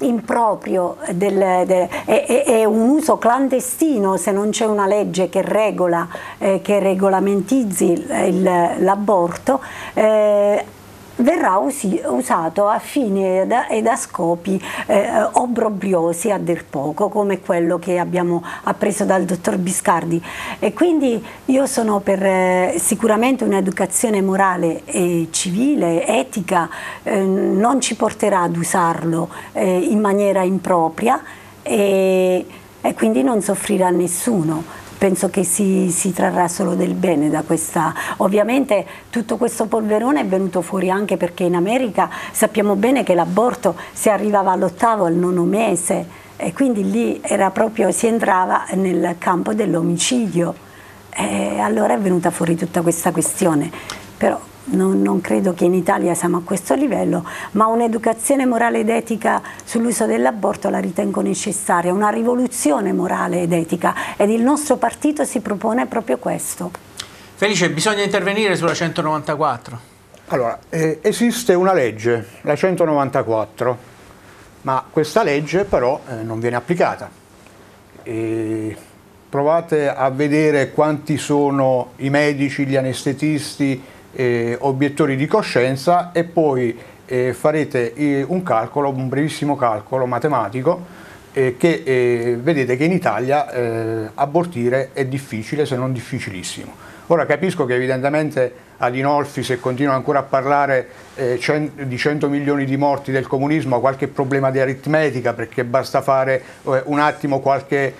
improprio del, del, è, è, un uso clandestino se non c'è una legge che regola, eh, che regolamentizzi l'aborto, eh, verrà usi, usato a fini ed ed a scopi eh, obbrobriosi a dir poco, come quello che abbiamo appreso dal dottor Biscardi. E quindi io sono per eh, sicuramente un'educazione morale e civile, etica, eh, non ci porterà ad usarlo eh, in maniera impropria e, e quindi non soffrirà nessuno penso che si, si, trarrà solo del bene da questa. Ovviamente tutto questo polverone è venuto fuori anche perché in America sappiamo bene che l'aborto si arrivava all'ottavo, al nono mese e quindi lì proprio, si entrava nel campo dell'omicidio. E allora è venuta fuori tutta questa questione. Però non, non, credo che in Italia siamo a questo livello, ma un'educazione morale ed etica sull'uso dell'aborto la ritengo necessaria, una rivoluzione morale ed etica ed il nostro partito si propone proprio questo. Felice, bisogna intervenire sulla 194. Allora, eh, esiste una legge, la 194, ma questa legge però eh, non viene applicata eh, provate a vedere quanti sono i medici, gli anestetisti, eh, obiettori di coscienza e poi eh, farete eh, un calcolo, un brevissimo calcolo matematico eh, che eh, vedete che in Italia eh, abortire è difficile se non difficilissimo. Ora capisco che evidentemente Adinolfi se continua ancora a parlare di 100 milioni di morti del comunismo ha qualche problema di aritmetica perché basta fare un attimo qualche,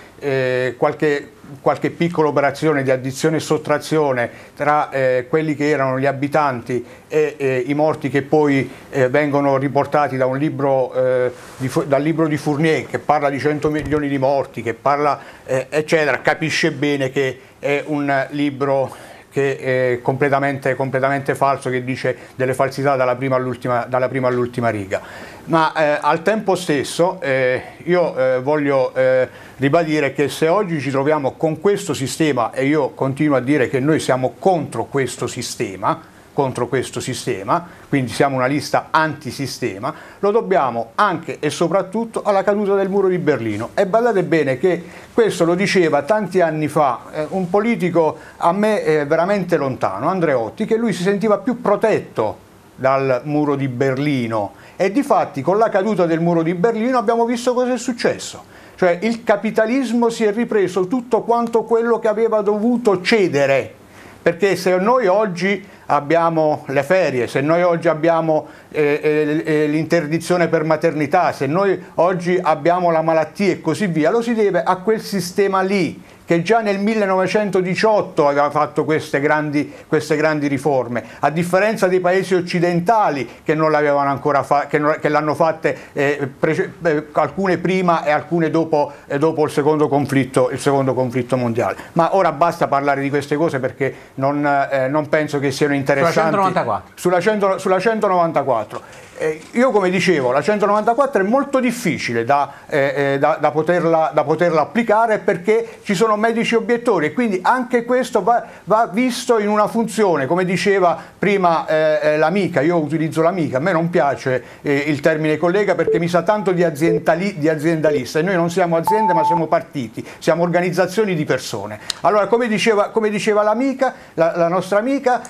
qualche qualche piccola operazione di addizione e sottrazione tra eh, quelli che erano gli abitanti e eh, i morti che poi eh, vengono riportati da libro, eh, di, dal libro di Fournier che parla di 100 milioni di morti, che parla eh, eccetera, capisce bene che è un libro che è completamente, completamente, falso, che dice delle falsità dalla prima all'ultima, all riga. Ma eh, al tempo stesso eh, io eh, voglio eh, ribadire che se oggi ci troviamo con questo sistema, e io continuo a dire che noi siamo contro questo sistema, contro questo sistema, quindi siamo una lista antisistema, lo dobbiamo anche e soprattutto alla caduta del muro di Berlino. E badate bene che questo lo diceva tanti anni fa eh, un politico a me eh, veramente lontano, Andreotti, che lui si sentiva più protetto dal muro di Berlino e di fatti con la caduta del muro di Berlino abbiamo visto cosa è successo. Cioè il capitalismo si è ripreso tutto quanto quello che aveva dovuto cedere, perché se noi oggi abbiamo le ferie, se noi oggi abbiamo eh, eh, eh, l'interdizione per maternità, se noi oggi abbiamo la malattia e così via, lo si deve a quel sistema lì che già nel 1918 aveva fatto queste grandi, queste grandi riforme, a differenza dei paesi occidentali che, non l'avevano ancora fa- che, l'hanno fatte eh, pre- eh, alcune prima e alcune dopo, eh, dopo il, secondo conflitto, il, secondo conflitto, mondiale. Ma ora basta parlare di queste cose perché non, eh, non penso che siano interessanti. Sulla 194. Sulla, 100, sulla 194 eh, io come dicevo, la 194 è molto difficile da, eh, eh, da, da, poterla, da, poterla, applicare perché ci sono medici obiettori e quindi anche questo va, va visto in una funzione, come diceva prima eh, eh l'amica, io utilizzo l'amica, a me non piace eh, il termine collega perché mi sa tanto di, aziendali, di, aziendalista e noi non siamo aziende ma siamo partiti, siamo organizzazioni di persone. Allora come diceva, come diceva l'amica, la, la, nostra amica,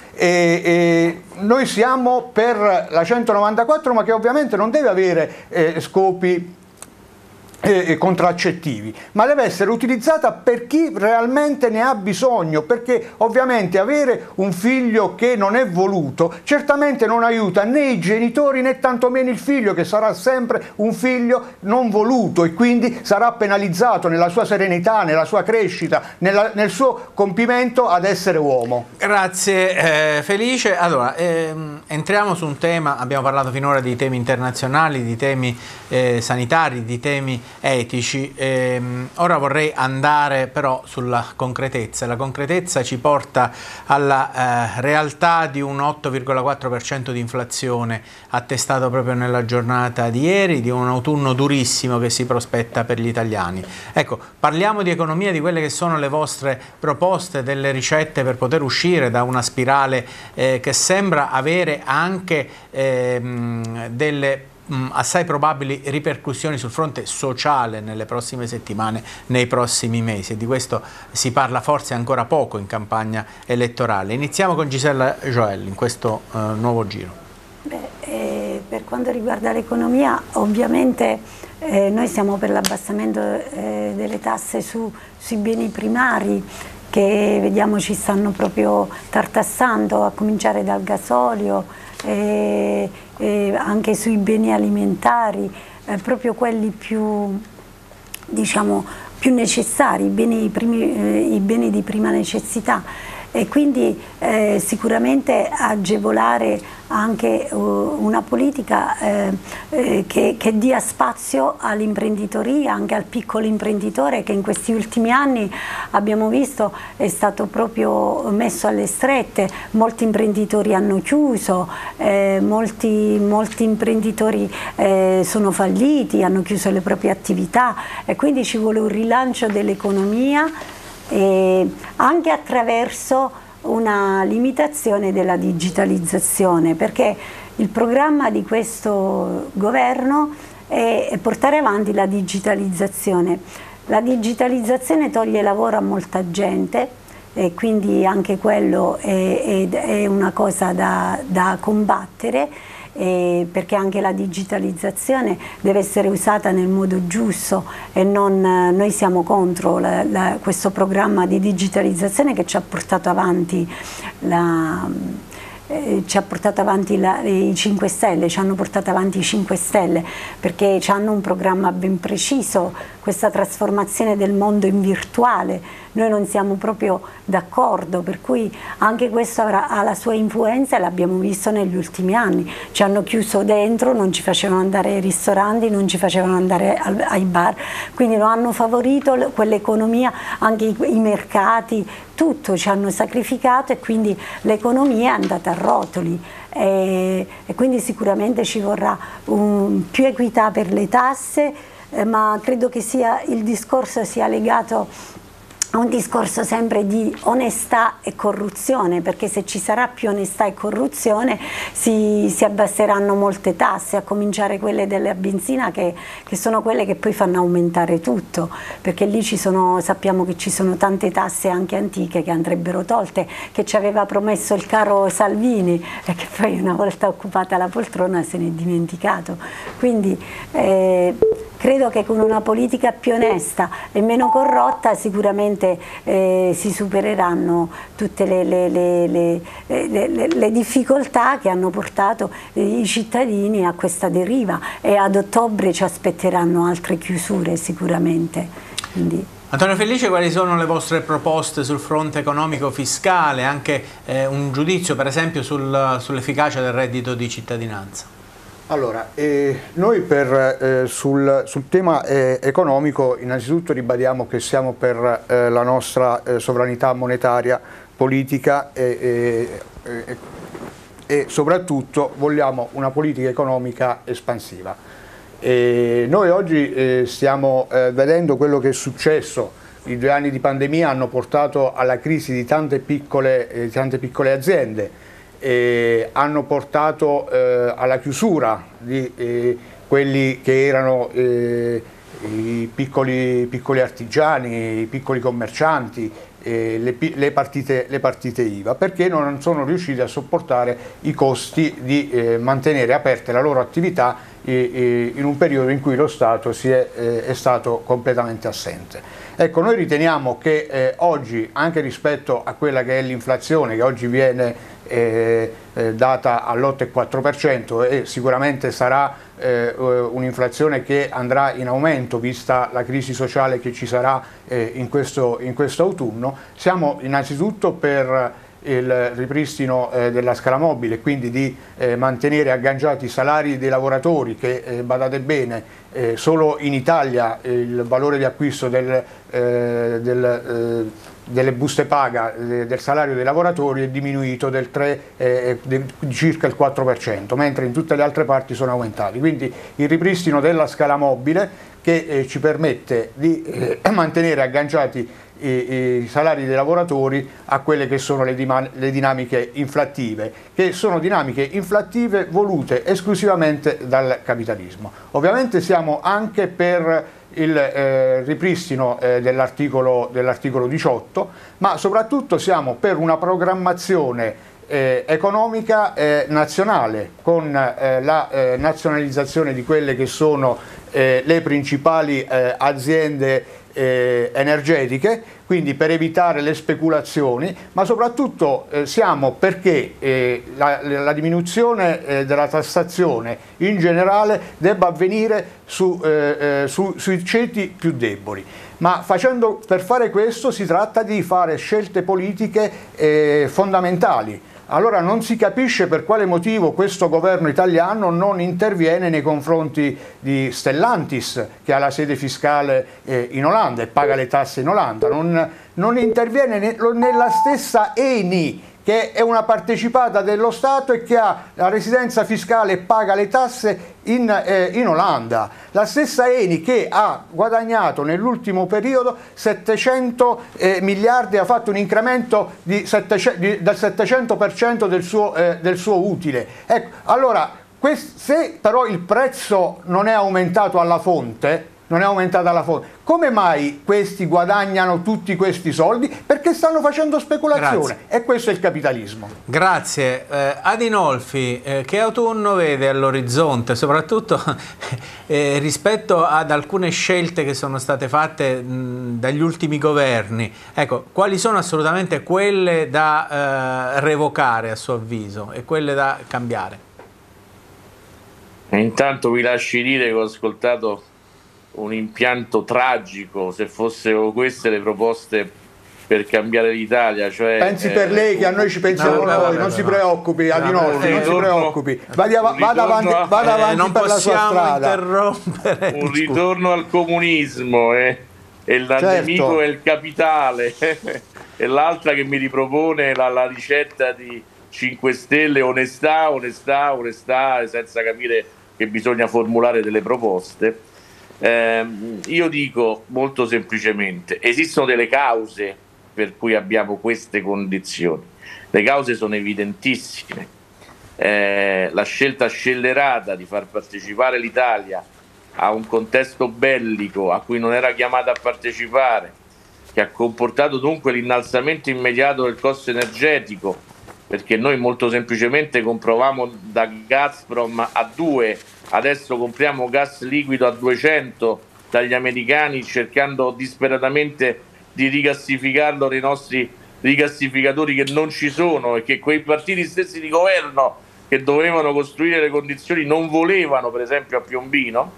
noi siamo per la 194 4, ma che ovviamente non deve avere eh, scopi eh, contraccettivi, ma deve essere utilizzata per chi realmente ne ha bisogno, perché ovviamente avere un figlio che non è voluto certamente non aiuta né i genitori né tantomeno il figlio che sarà sempre un figlio non voluto e quindi sarà penalizzato nella sua serenità, nella sua crescita, nella, nel suo compimento ad essere uomo. Grazie eh, Felice. Allora, ehm, entriamo su un tema, abbiamo parlato finora di temi internazionali, di temi eh, sanitari, di temi etici. Ehm, ora vorrei andare però sulla concretezza. La concretezza ci porta alla eh, realtà di un 8,4% di inflazione attestato proprio nella giornata di ieri, di un autunno durissimo che si prospetta per gli italiani. Ecco, parliamo di economia, di quelle che sono le vostre proposte, delle ricette per poter uscire da una spirale eh, che sembra avere anche ehm, delle mh, assai probabili ripercussioni sul fronte sociale nelle prossime settimane, nei prossimi mesi e di questo si parla forse ancora poco in campagna elettorale. Iniziamo con Gisella Joel in questo uh, nuovo giro. Beh, eh, per quanto riguarda l'economia, ovviamente eh, noi siamo per l'abbassamento eh, delle tasse su, sui beni primari che vediamo ci stanno proprio tartassando, a cominciare dal gasolio, eh, eh, anche sui beni alimentari, eh, proprio quelli più, diciamo, più necessari, i beni, primi, eh, i beni di prima necessità e quindi eh, sicuramente agevolare anche uh, una politica eh, eh, che, che, dia spazio all'imprenditoria, anche al piccolo imprenditore che in questi ultimi anni abbiamo visto è stato proprio messo alle strette, molti imprenditori hanno chiuso, eh, molti, molti, imprenditori eh, sono falliti, hanno chiuso le proprie attività. E quindi ci vuole un rilancio dell'economia anche attraverso una limitazione della digitalizzazione perché il programma di questo governo è portare avanti la digitalizzazione. La digitalizzazione toglie lavoro a molta gente e quindi anche quello è, è, è una cosa da, da combattere eh, perché anche la digitalizzazione deve essere usata nel modo giusto e non, noi siamo contro la, la, questo programma di digitalizzazione che ci ha portato avanti la eh, ci ha portato avanti la, i 5 Stelle, ci hanno portato avanti i 5 Stelle perché hanno un programma ben preciso, questa trasformazione del mondo in virtuale, noi non siamo proprio d'accordo, per cui anche questo avrà, ha la sua influenza e l'abbiamo visto negli ultimi anni, ci hanno chiuso dentro, non ci facevano andare ai ristoranti, non ci facevano andare al, ai bar, quindi lo hanno favorito quell'economia, anche i, i mercati, tutto ci hanno sacrificato e quindi l'economia è andata a rotoli. E, e quindi sicuramente ci vorrà un, più equità per le tasse eh, ma credo che sia, il discorso sia legato un discorso sempre di onestà e corruzione, perché se ci sarà più onestà e corruzione si, si abbasseranno molte tasse, a cominciare quelle della benzina che, che, sono quelle che poi fanno aumentare tutto, perché lì ci sono, sappiamo che ci sono tante tasse anche antiche che andrebbero tolte, che ci aveva promesso il caro Salvini e che poi una volta occupata la poltrona se ne è dimenticato. Quindi, eh, credo che con una politica più onesta e meno corrotta sicuramente eh, si supereranno tutte le, le, le, le, difficoltà che hanno portato i cittadini a questa deriva e ad ottobre ci aspetteranno altre chiusure sicuramente. Quindi... Antonio Felice, quali sono le vostre proposte sul fronte economico-fiscale, anche eh, un giudizio per esempio sul, sull'efficacia del reddito di cittadinanza? Allora, eh, noi per, eh, sul, sul, tema eh, economico innanzitutto ribadiamo che siamo per eh, la nostra eh, sovranità monetaria, politica e, e, e, soprattutto vogliamo una politica economica espansiva. noi oggi eh, stiamo vedendo quello che è successo i due anni di pandemia hanno portato alla crisi di tante piccole, di tante piccole aziende eh, hanno portato eh, alla chiusura di eh, quelli che erano eh, i piccoli, piccoli, artigiani, i piccoli commercianti, eh, le, le, partite, le, partite, IVA, perché non sono riusciti a sopportare i costi di eh, mantenere aperte la loro attività in un periodo in cui lo Stato è, è, stato completamente assente. Ecco, noi riteniamo che oggi, anche rispetto a quella che è l'inflazione, che oggi viene eh, eh, data all'8,4% e sicuramente sarà eh, un'inflazione che andrà in aumento vista la crisi sociale che ci sarà eh, in, questo, in questo autunno. Siamo innanzitutto per il ripristino eh, della scala mobile, quindi di eh, mantenere agganciati i salari dei lavoratori che, eh, badate bene, eh, solo in Italia il valore di acquisto del, del delle buste paga eh, del salario dei lavoratori è diminuito del 3, eh, di circa il 4%, mentre in tutte le altre parti sono aumentati. Quindi il ripristino della scala mobile che eh, ci permette di eh, [CLEARS THROAT] mantenere agganciati i, i, salari dei lavoratori a quelle che sono le, le dinamiche inflattive, che sono dinamiche inflattive volute esclusivamente dal capitalismo. Ovviamente siamo anche per il eh, ripristino eh, dell'articolo dell 18, ma soprattutto siamo per una programmazione eh, economica eh, nazionale con eh, la eh, nazionalizzazione di quelle che sono le principali aziende energetiche, quindi per evitare le speculazioni, ma soprattutto eh, siamo perché eh, la, la, diminuzione eh, della tassazione in generale debba avvenire su, eh, eh, su, sui ceti più deboli. Ma facendo, per fare questo si tratta di fare scelte politiche eh, fondamentali allora non si capisce per quale motivo questo governo italiano non interviene nei confronti di Stellantis, che ha la sede fiscale eh, in Olanda e paga le tasse in Olanda, non, non interviene ne, nella stessa Eni, che è una partecipata dello Stato e che ha la residenza fiscale e paga le tasse in, eh, in Olanda. La stessa Eni che ha guadagnato nell'ultimo periodo 700 eh, miliardi, ha fatto un incremento di 700, di, del 700% del suo, eh, del suo utile. Ecco, allora, se però il prezzo non è aumentato alla fonte, non è aumentata la fonte. Come mai questi guadagnano tutti questi soldi? Perché stanno facendo speculazione Grazie. e questo è il capitalismo. Grazie. Eh, Adinolfi, eh, che autunno vede all'orizzonte, soprattutto [LAUGHS] eh, rispetto ad alcune scelte che sono state fatte mh, dagli ultimi governi? Ecco, quali sono assolutamente quelle da eh, revocare a suo avviso e quelle da cambiare? Intanto vi lasci dire che ho ascoltato un impianto tragico se fossero queste le proposte per cambiare l'Italia. Cioè, Pensi eh, per lei che a noi ci pensiamo no, noi, non si preoccupi, no, Adinolfi, non si preoccupi. Vada, vada avanti, vada avanti eh, non per la sua strada. Interrompere. Un ritorno al comunismo eh, e il certo. nemico è il capitale [LAUGHS] e l'altra che mi ripropone la, la ricetta di 5 Stelle, onestà, onestà, onestà, senza capire che bisogna formulare delle proposte eh, io dico molto semplicemente, esistono delle cause per cui abbiamo queste condizioni. Le cause sono evidentissime. Eh, la scelta scellerata di far partecipare l'Italia a un contesto bellico a cui non era chiamata a partecipare, che ha comportato dunque l'innalzamento immediato del costo energetico, perché noi molto semplicemente comprovamo da Gazprom a 2 adesso compriamo gas liquido a 200 dagli americani cercando disperatamente di rigassificarlo nei nostri rigassificatori che non ci sono e che quei partiti stessi di governo che dovevano costruire le condizioni non volevano, per esempio a Piombino.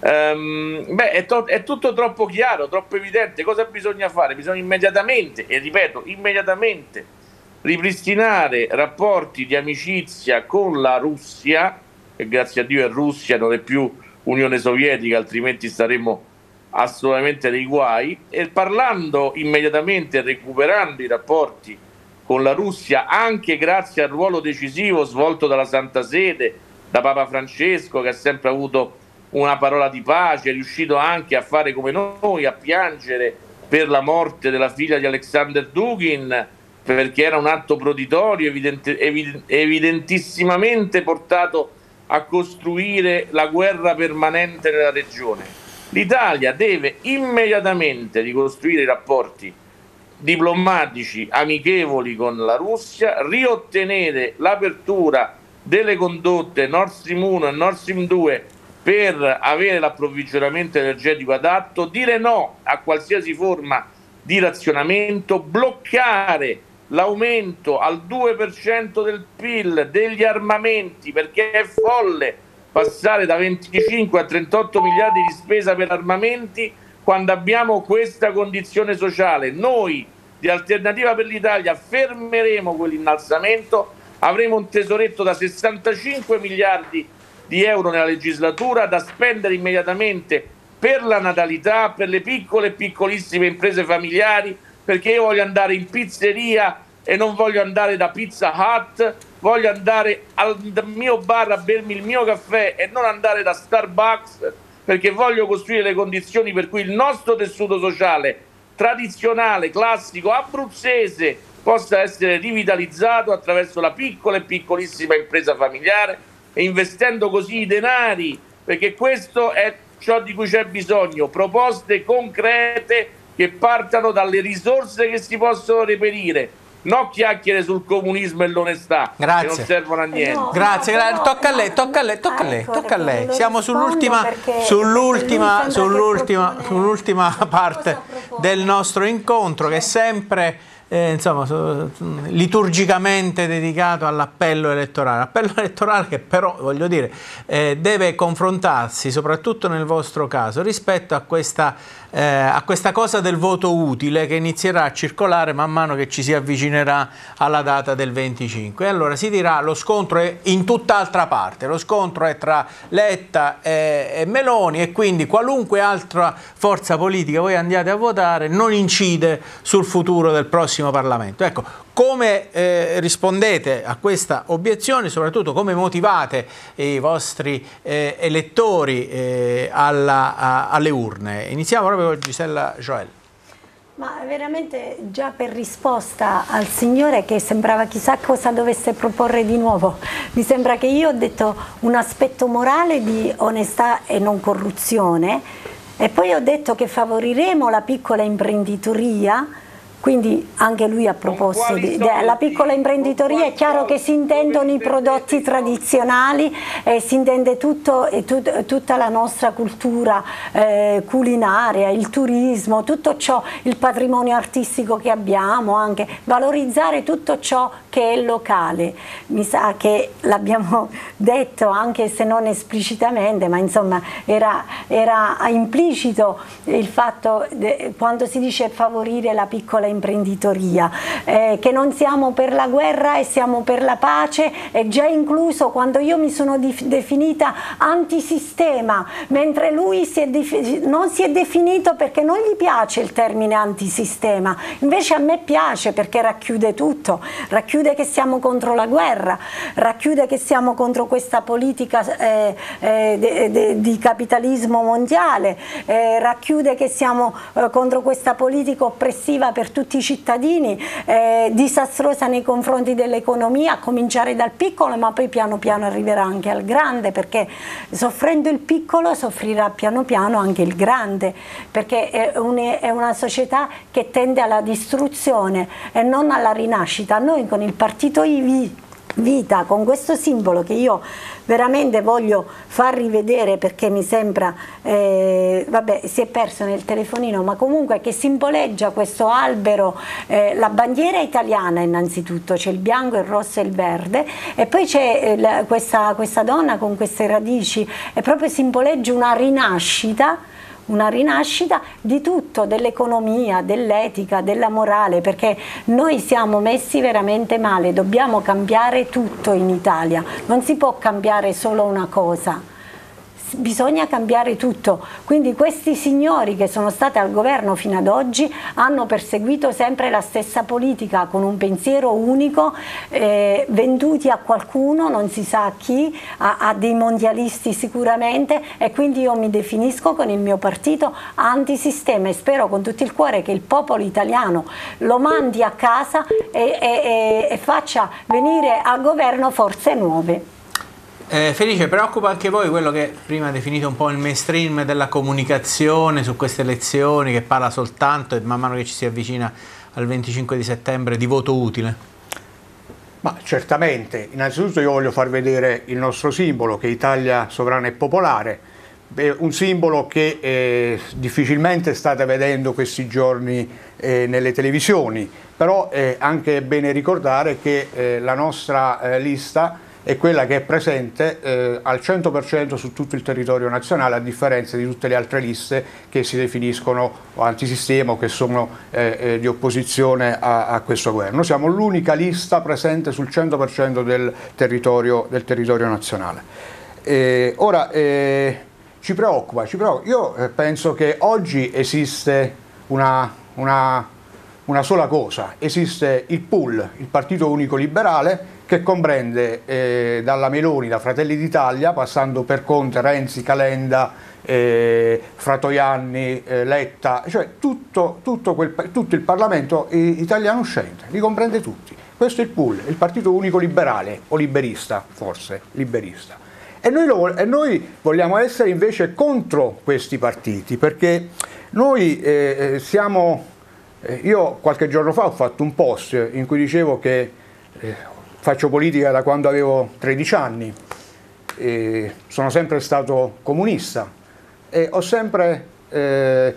Um, beh, è, to- è, tutto troppo chiaro, troppo evidente. Cosa bisogna fare? Bisogna immediatamente, e ripeto, immediatamente ripristinare rapporti di amicizia con la Russia e grazie a Dio è Russia, non è più Unione Sovietica, altrimenti staremmo assolutamente nei guai, e parlando immediatamente recuperando i rapporti con la Russia, anche grazie al ruolo decisivo svolto dalla Santa Sede, da Papa Francesco, che ha sempre avuto una parola di pace, è riuscito anche a fare come noi, a piangere per la morte della figlia di Alexander Dugin, perché era un atto proditorio, evident, evidentissimamente portato a costruire la guerra permanente nella regione. L'Italia deve immediatamente ricostruire i rapporti diplomatici amichevoli con la Russia, riottenere l'apertura delle condotte Nord Stream 1 e Nord Stream 2 per avere l'approvvigionamento energetico adatto, dire no a qualsiasi forma di razionamento, bloccare l'aumento al 2% del PIL degli armamenti, perché è folle passare da 25 a 38 miliardi di spesa per armamenti quando abbiamo questa condizione sociale. Noi di Alternativa per l'Italia fermeremo quell'innalzamento, avremo un tesoretto da 65 miliardi di euro nella legislatura da spendere immediatamente per la natalità, per le piccole e piccolissime imprese familiari, perché io voglio andare in pizzeria e non voglio andare da Pizza Hut, voglio andare al mio bar a bermi il mio caffè e non andare da Starbucks perché voglio costruire le condizioni per cui il nostro tessuto sociale tradizionale, classico, abruzzese possa essere rivitalizzato attraverso la piccola e piccolissima impresa familiare e investendo così i denari, perché questo è ciò di cui c'è bisogno, proposte concrete che partano dalle risorse che si possono reperire no chiacchiere sul comunismo e l'onestà che non servono a niente. No, Grazie, no, tocca a lei, tocca a lei, tocca a lei, ecco, tocca a lei. Siamo sull'ultima, sull'ultima, sull'ultima, sull'ultima parte del nostro incontro che è sempre eh, insomma, liturgicamente dedicato all'appello elettorale. Appello [LAUGHS] elettorale che però, voglio dire, eh, deve confrontarsi, soprattutto nel vostro caso, rispetto a questa, eh, a questa cosa del voto utile che inizierà a circolare man mano che ci si avvicinerà alla data del 25. E allora si dirà lo scontro è in tutt'altra parte, lo scontro è tra Letta e, e Meloni e quindi qualunque altra forza politica voi andiate a votare non incide sul futuro del prossimo Parlamento. Ecco, come eh, rispondete a questa obiezione, soprattutto come motivate i vostri eh, elettori eh, alla, a, alle urne? Iniziamo proprio con Gisella Joel. Ma veramente già per risposta al signore che sembrava chissà cosa dovesse proporre di nuovo, mi sembra che io ho detto un aspetto morale di onestà e non corruzione E poi ho detto che favoriremo la piccola imprenditoria quindi anche lui a proposito della piccola imprenditoria è chiaro che si intendono i prodotti tradizionali e si intende tutto, tut, tutta la nostra cultura eh, culinaria, il turismo, tutto ciò, il patrimonio artistico che abbiamo, anche valorizzare tutto ciò che è locale. Mi sa che l'abbiamo [LAUGHS] detto anche se non esplicitamente, ma insomma era, era implicito il fatto de, quando si dice favorire la piccola imprenditoria eh, che non siamo per la guerra e siamo per la pace, è già incluso quando io mi sono definita antisistema, mentre lui si non si è definito perché non gli piace il termine antisistema, invece a me piace perché racchiude tutto, racchiude che siamo contro la guerra, racchiude che siamo contro questa politica eh, eh, de, de, di capitalismo mondiale, eh, racchiude che siamo eh, contro questa politica oppressiva per tutti tutti i cittadini, eh, disastrosa nei confronti dell'economia, a cominciare dal piccolo ma poi piano piano arriverà anche al grande perché soffrendo il piccolo soffrirà piano piano anche il grande perché è, un, è una società che tende alla distruzione e non alla rinascita. Noi con il partito IVI vita con questo simbolo che io veramente voglio far rivedere perché mi sembra, eh, vabbè si è perso nel telefonino, ma comunque che simboleggia questo albero, eh, la bandiera italiana innanzitutto, c'è il bianco, il rosso e il verde e poi c'è eh, questa, questa donna con queste radici e proprio simboleggia una rinascita una rinascita di tutto, dell'economia, dell'etica, della morale, perché noi siamo messi veramente male, dobbiamo cambiare tutto in Italia, non si può cambiare solo una cosa bisogna cambiare tutto. Quindi questi signori che sono stati al governo fino ad oggi hanno perseguito sempre la stessa politica con un pensiero unico, eh, venduti a qualcuno, non si sa a chi, a, a, dei mondialisti sicuramente e quindi io mi definisco con il mio partito antisistema e spero con tutto il cuore che il popolo italiano lo mandi a casa e, e, e faccia venire al governo forze nuove. Eh, Felice, preoccupa anche voi quello che prima ha definito un po' il mainstream della comunicazione su queste elezioni che parla soltanto e man mano che ci si avvicina al 25 di settembre di voto utile? Ma certamente, innanzitutto io voglio far vedere il nostro simbolo che è Italia sovrana e popolare, un simbolo che eh, difficilmente state vedendo questi giorni eh, nelle televisioni, però è anche bene ricordare che eh, la nostra eh, lista è quella che è presente eh, al 100% su tutto il territorio nazionale a differenza di tutte le altre liste che si definiscono antisistema o che sono eh, eh, di opposizione a, a, questo governo. Noi siamo l'unica lista presente sul 100% del territorio, del territorio nazionale. ora eh, ci preoccupa, ci preoccupa, io eh, penso che oggi esiste una, una, una sola cosa, esiste il PUL, il Partito Unico Liberale, che comprende eh, dalla Meloni, da Fratelli d'Italia, passando per Conte, Renzi, Calenda, eh, Fratoianni, eh, Letta, cioè tutto, tutto, quel, tutto, il Parlamento italiano uscente, li comprende tutti. Questo è il pool, il partito unico liberale, o liberista forse, liberista. E noi, lo, e noi vogliamo essere invece contro questi partiti, perché noi eh, eh, siamo... Eh, io qualche giorno fa ho fatto un post in cui dicevo che faccio politica da quando avevo 13 anni, sono sempre stato comunista e ho sempre eh,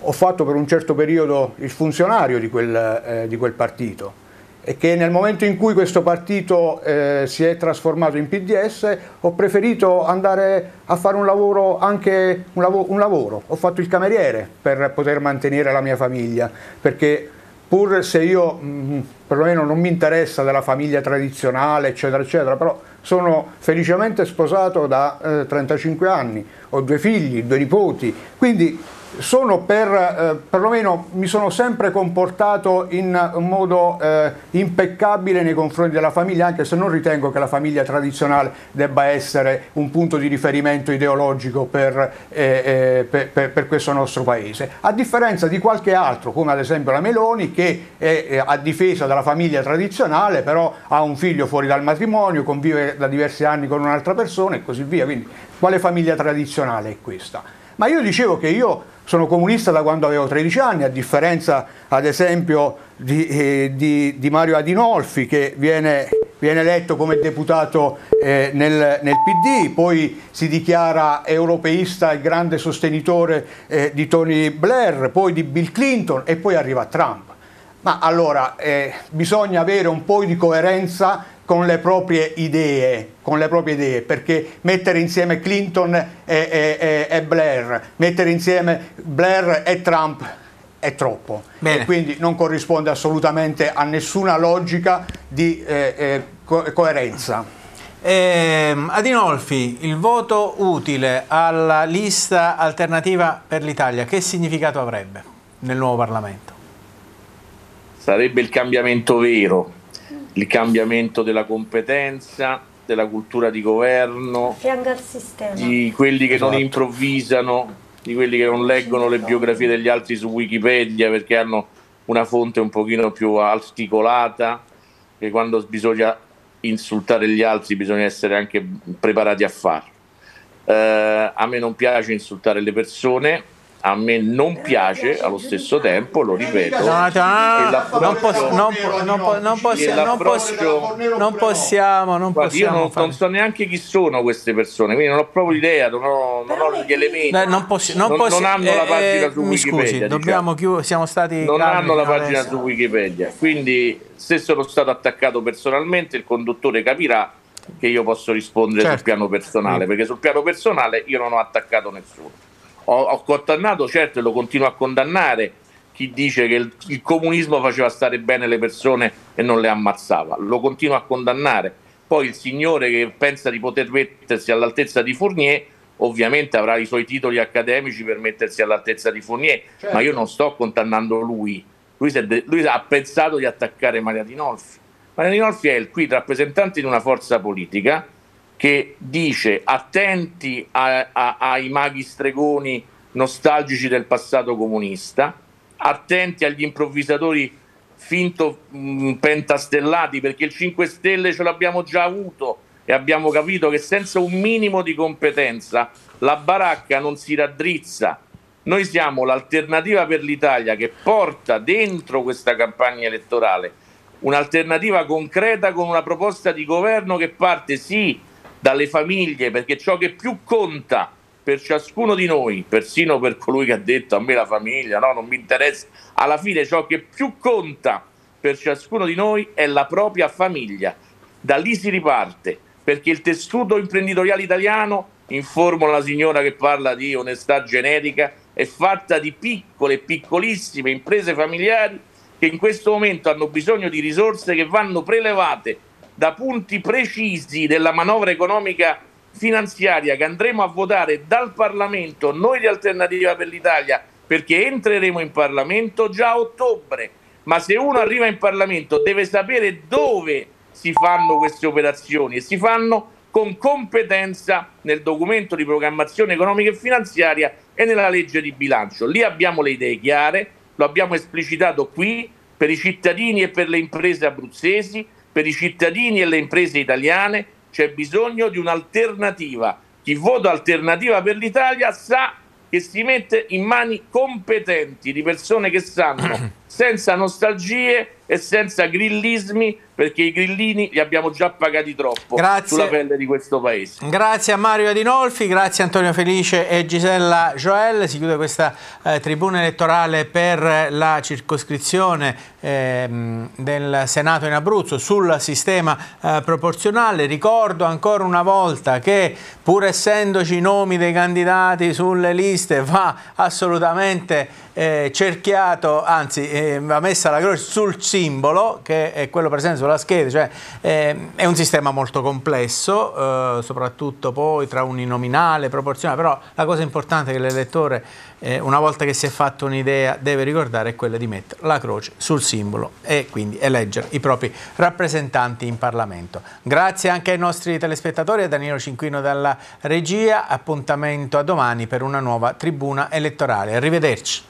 ho fatto per un certo periodo il funzionario di quel, eh, di quel partito e che nel momento in cui questo partito eh, si è trasformato in PDS ho preferito andare a fare un lavoro, anche un, lav un lavoro, ho fatto il cameriere per poter mantenere la mia famiglia, perché pur se io mh, mm, perlomeno non mi interessa della famiglia tradizionale, eccetera, eccetera, però sono felicemente sposato da eh, 35 anni, ho due figli, due nipoti, quindi sono per, eh, perlomeno mi sono sempre comportato in modo eh, impeccabile nei confronti della famiglia, anche se non ritengo che la famiglia tradizionale debba essere un punto di riferimento ideologico per, eh, eh per, per, per questo nostro paese. A differenza di qualche altro, come ad esempio la Meloni, che è a difesa della famiglia tradizionale, però ha un figlio fuori dal matrimonio, convive da diversi anni con un'altra persona e così via. Quindi quale famiglia tradizionale è questa? Ma io dicevo che io sono comunista da quando avevo 13 anni, a differenza ad esempio di, eh, di, di Mario Adinolfi che viene, viene eletto come deputato eh, nel, nel, PD, poi si dichiara europeista e grande sostenitore eh, di Tony Blair, poi di Bill Clinton e poi arriva Trump. Ma allora eh, bisogna avere un po' di coerenza con le proprie idee, con le proprie idee perché mettere insieme Clinton e, e, e, Blair, mettere insieme Blair e Trump è troppo Bene. e quindi non corrisponde assolutamente a nessuna logica di eh, eh, co coerenza. Eh, Adinolfi, il voto utile alla lista alternativa per l'Italia, che significato avrebbe nel nuovo Parlamento? Sarebbe il cambiamento vero, il cambiamento della competenza, della cultura di governo, di quelli che esatto. non improvvisano, di quelli che non leggono le biografie degli altri su Wikipedia perché hanno una fonte un pochino più articolata, che quando bisogna insultare gli altri bisogna essere anche preparati a farlo. Eh, a me non piace insultare le persone, a me non piace allo stesso tempo, lo ripeto, no, non, possiamo, non possiamo. Io non, non, so neanche chi sono queste persone, quindi non ho proprio idea, non ho, non ho gli elementi. Eh, non, possi- non, possi- non, hanno la pagina eh, su mi Wikipedia. Scusi, diciamo. dobbiamo chiudere, siamo stati. Non hanno la pagina adesso. su Wikipedia, quindi se sono stato attaccato personalmente, il conduttore capirà che io posso rispondere certo. sul piano personale, perché sul piano personale io non ho attaccato nessuno ho, ho condannato, certo, e lo continuo a condannare chi dice che il, il, comunismo faceva stare bene le persone e non le ammazzava. Lo continuo a condannare. Poi il signore che pensa di poter mettersi all'altezza di Fournier ovviamente avrà i suoi titoli accademici per mettersi all'altezza di Fournier, certo. ma io non sto condannando lui. Lui, de- lui, ha pensato di attaccare Maria Dinolfi. Maria Dinolfi è il qui rappresentante di una forza politica che dice attenti a, a, ai maghi stregoni nostalgici del passato comunista, attenti agli improvvisatori finto mh, mm, pentastellati perché il 5 Stelle ce l'abbiamo già avuto e abbiamo capito che senza un minimo di competenza la baracca non si raddrizza. Noi siamo l'alternativa per l'Italia che porta dentro questa campagna elettorale un'alternativa concreta con una proposta di governo che parte sì dalle famiglie, perché ciò che più conta per ciascuno di noi, persino per colui che ha detto a me la famiglia, no, non mi interessa, alla fine ciò che più conta per ciascuno di noi è la propria famiglia. Da lì si riparte, perché il tessuto imprenditoriale italiano, informo la signora che parla di onestà genetica, è fatta di piccole, piccolissime imprese familiari che in questo momento hanno bisogno di risorse che vanno prelevate da punti precisi della manovra economica finanziaria che andremo a votare dal Parlamento, noi di Alternativa per l'Italia, perché entreremo in Parlamento già a ottobre. Ma se uno arriva in Parlamento deve sapere dove si fanno queste operazioni e si fanno con competenza nel documento di programmazione economica e finanziaria e nella legge di bilancio. Lì abbiamo le idee chiare, lo abbiamo esplicitato qui per i cittadini e per le imprese abruzzesi, per i cittadini e le imprese italiane c'è bisogno di un'alternativa. Chi vota alternativa per l'Italia sa che si mette in mani competenti di persone che sanno [CLEARS THROAT] senza nostalgie e senza grillismi perché i grillini li abbiamo già pagati troppo grazie. sulla pelle di questo paese. Grazie a Mario Adinolfi, grazie a Antonio Felice e Gisella Joel. Si chiude questa eh, tribuna elettorale per la circoscrizione del Senato in Abruzzo sul sistema eh, proporzionale. Ricordo ancora una volta che pur essendoci i nomi dei candidati sulle liste va assolutamente eh, cerchiato, anzi eh, va messa la croce sul simbolo che è quello presente sulla scheda, cioè è un sistema molto complesso, soprattutto poi tra uninominale, proporzionale, però la cosa importante che l'elettore eh, una volta che si è fatto un'idea deve ricordare quella di mettere la croce sul simbolo e quindi eleggere i propri rappresentanti in Parlamento. Grazie anche ai nostri telespettatori, a Danilo Cinquino dalla regia, appuntamento a domani per una nuova tribuna elettorale. Arrivederci.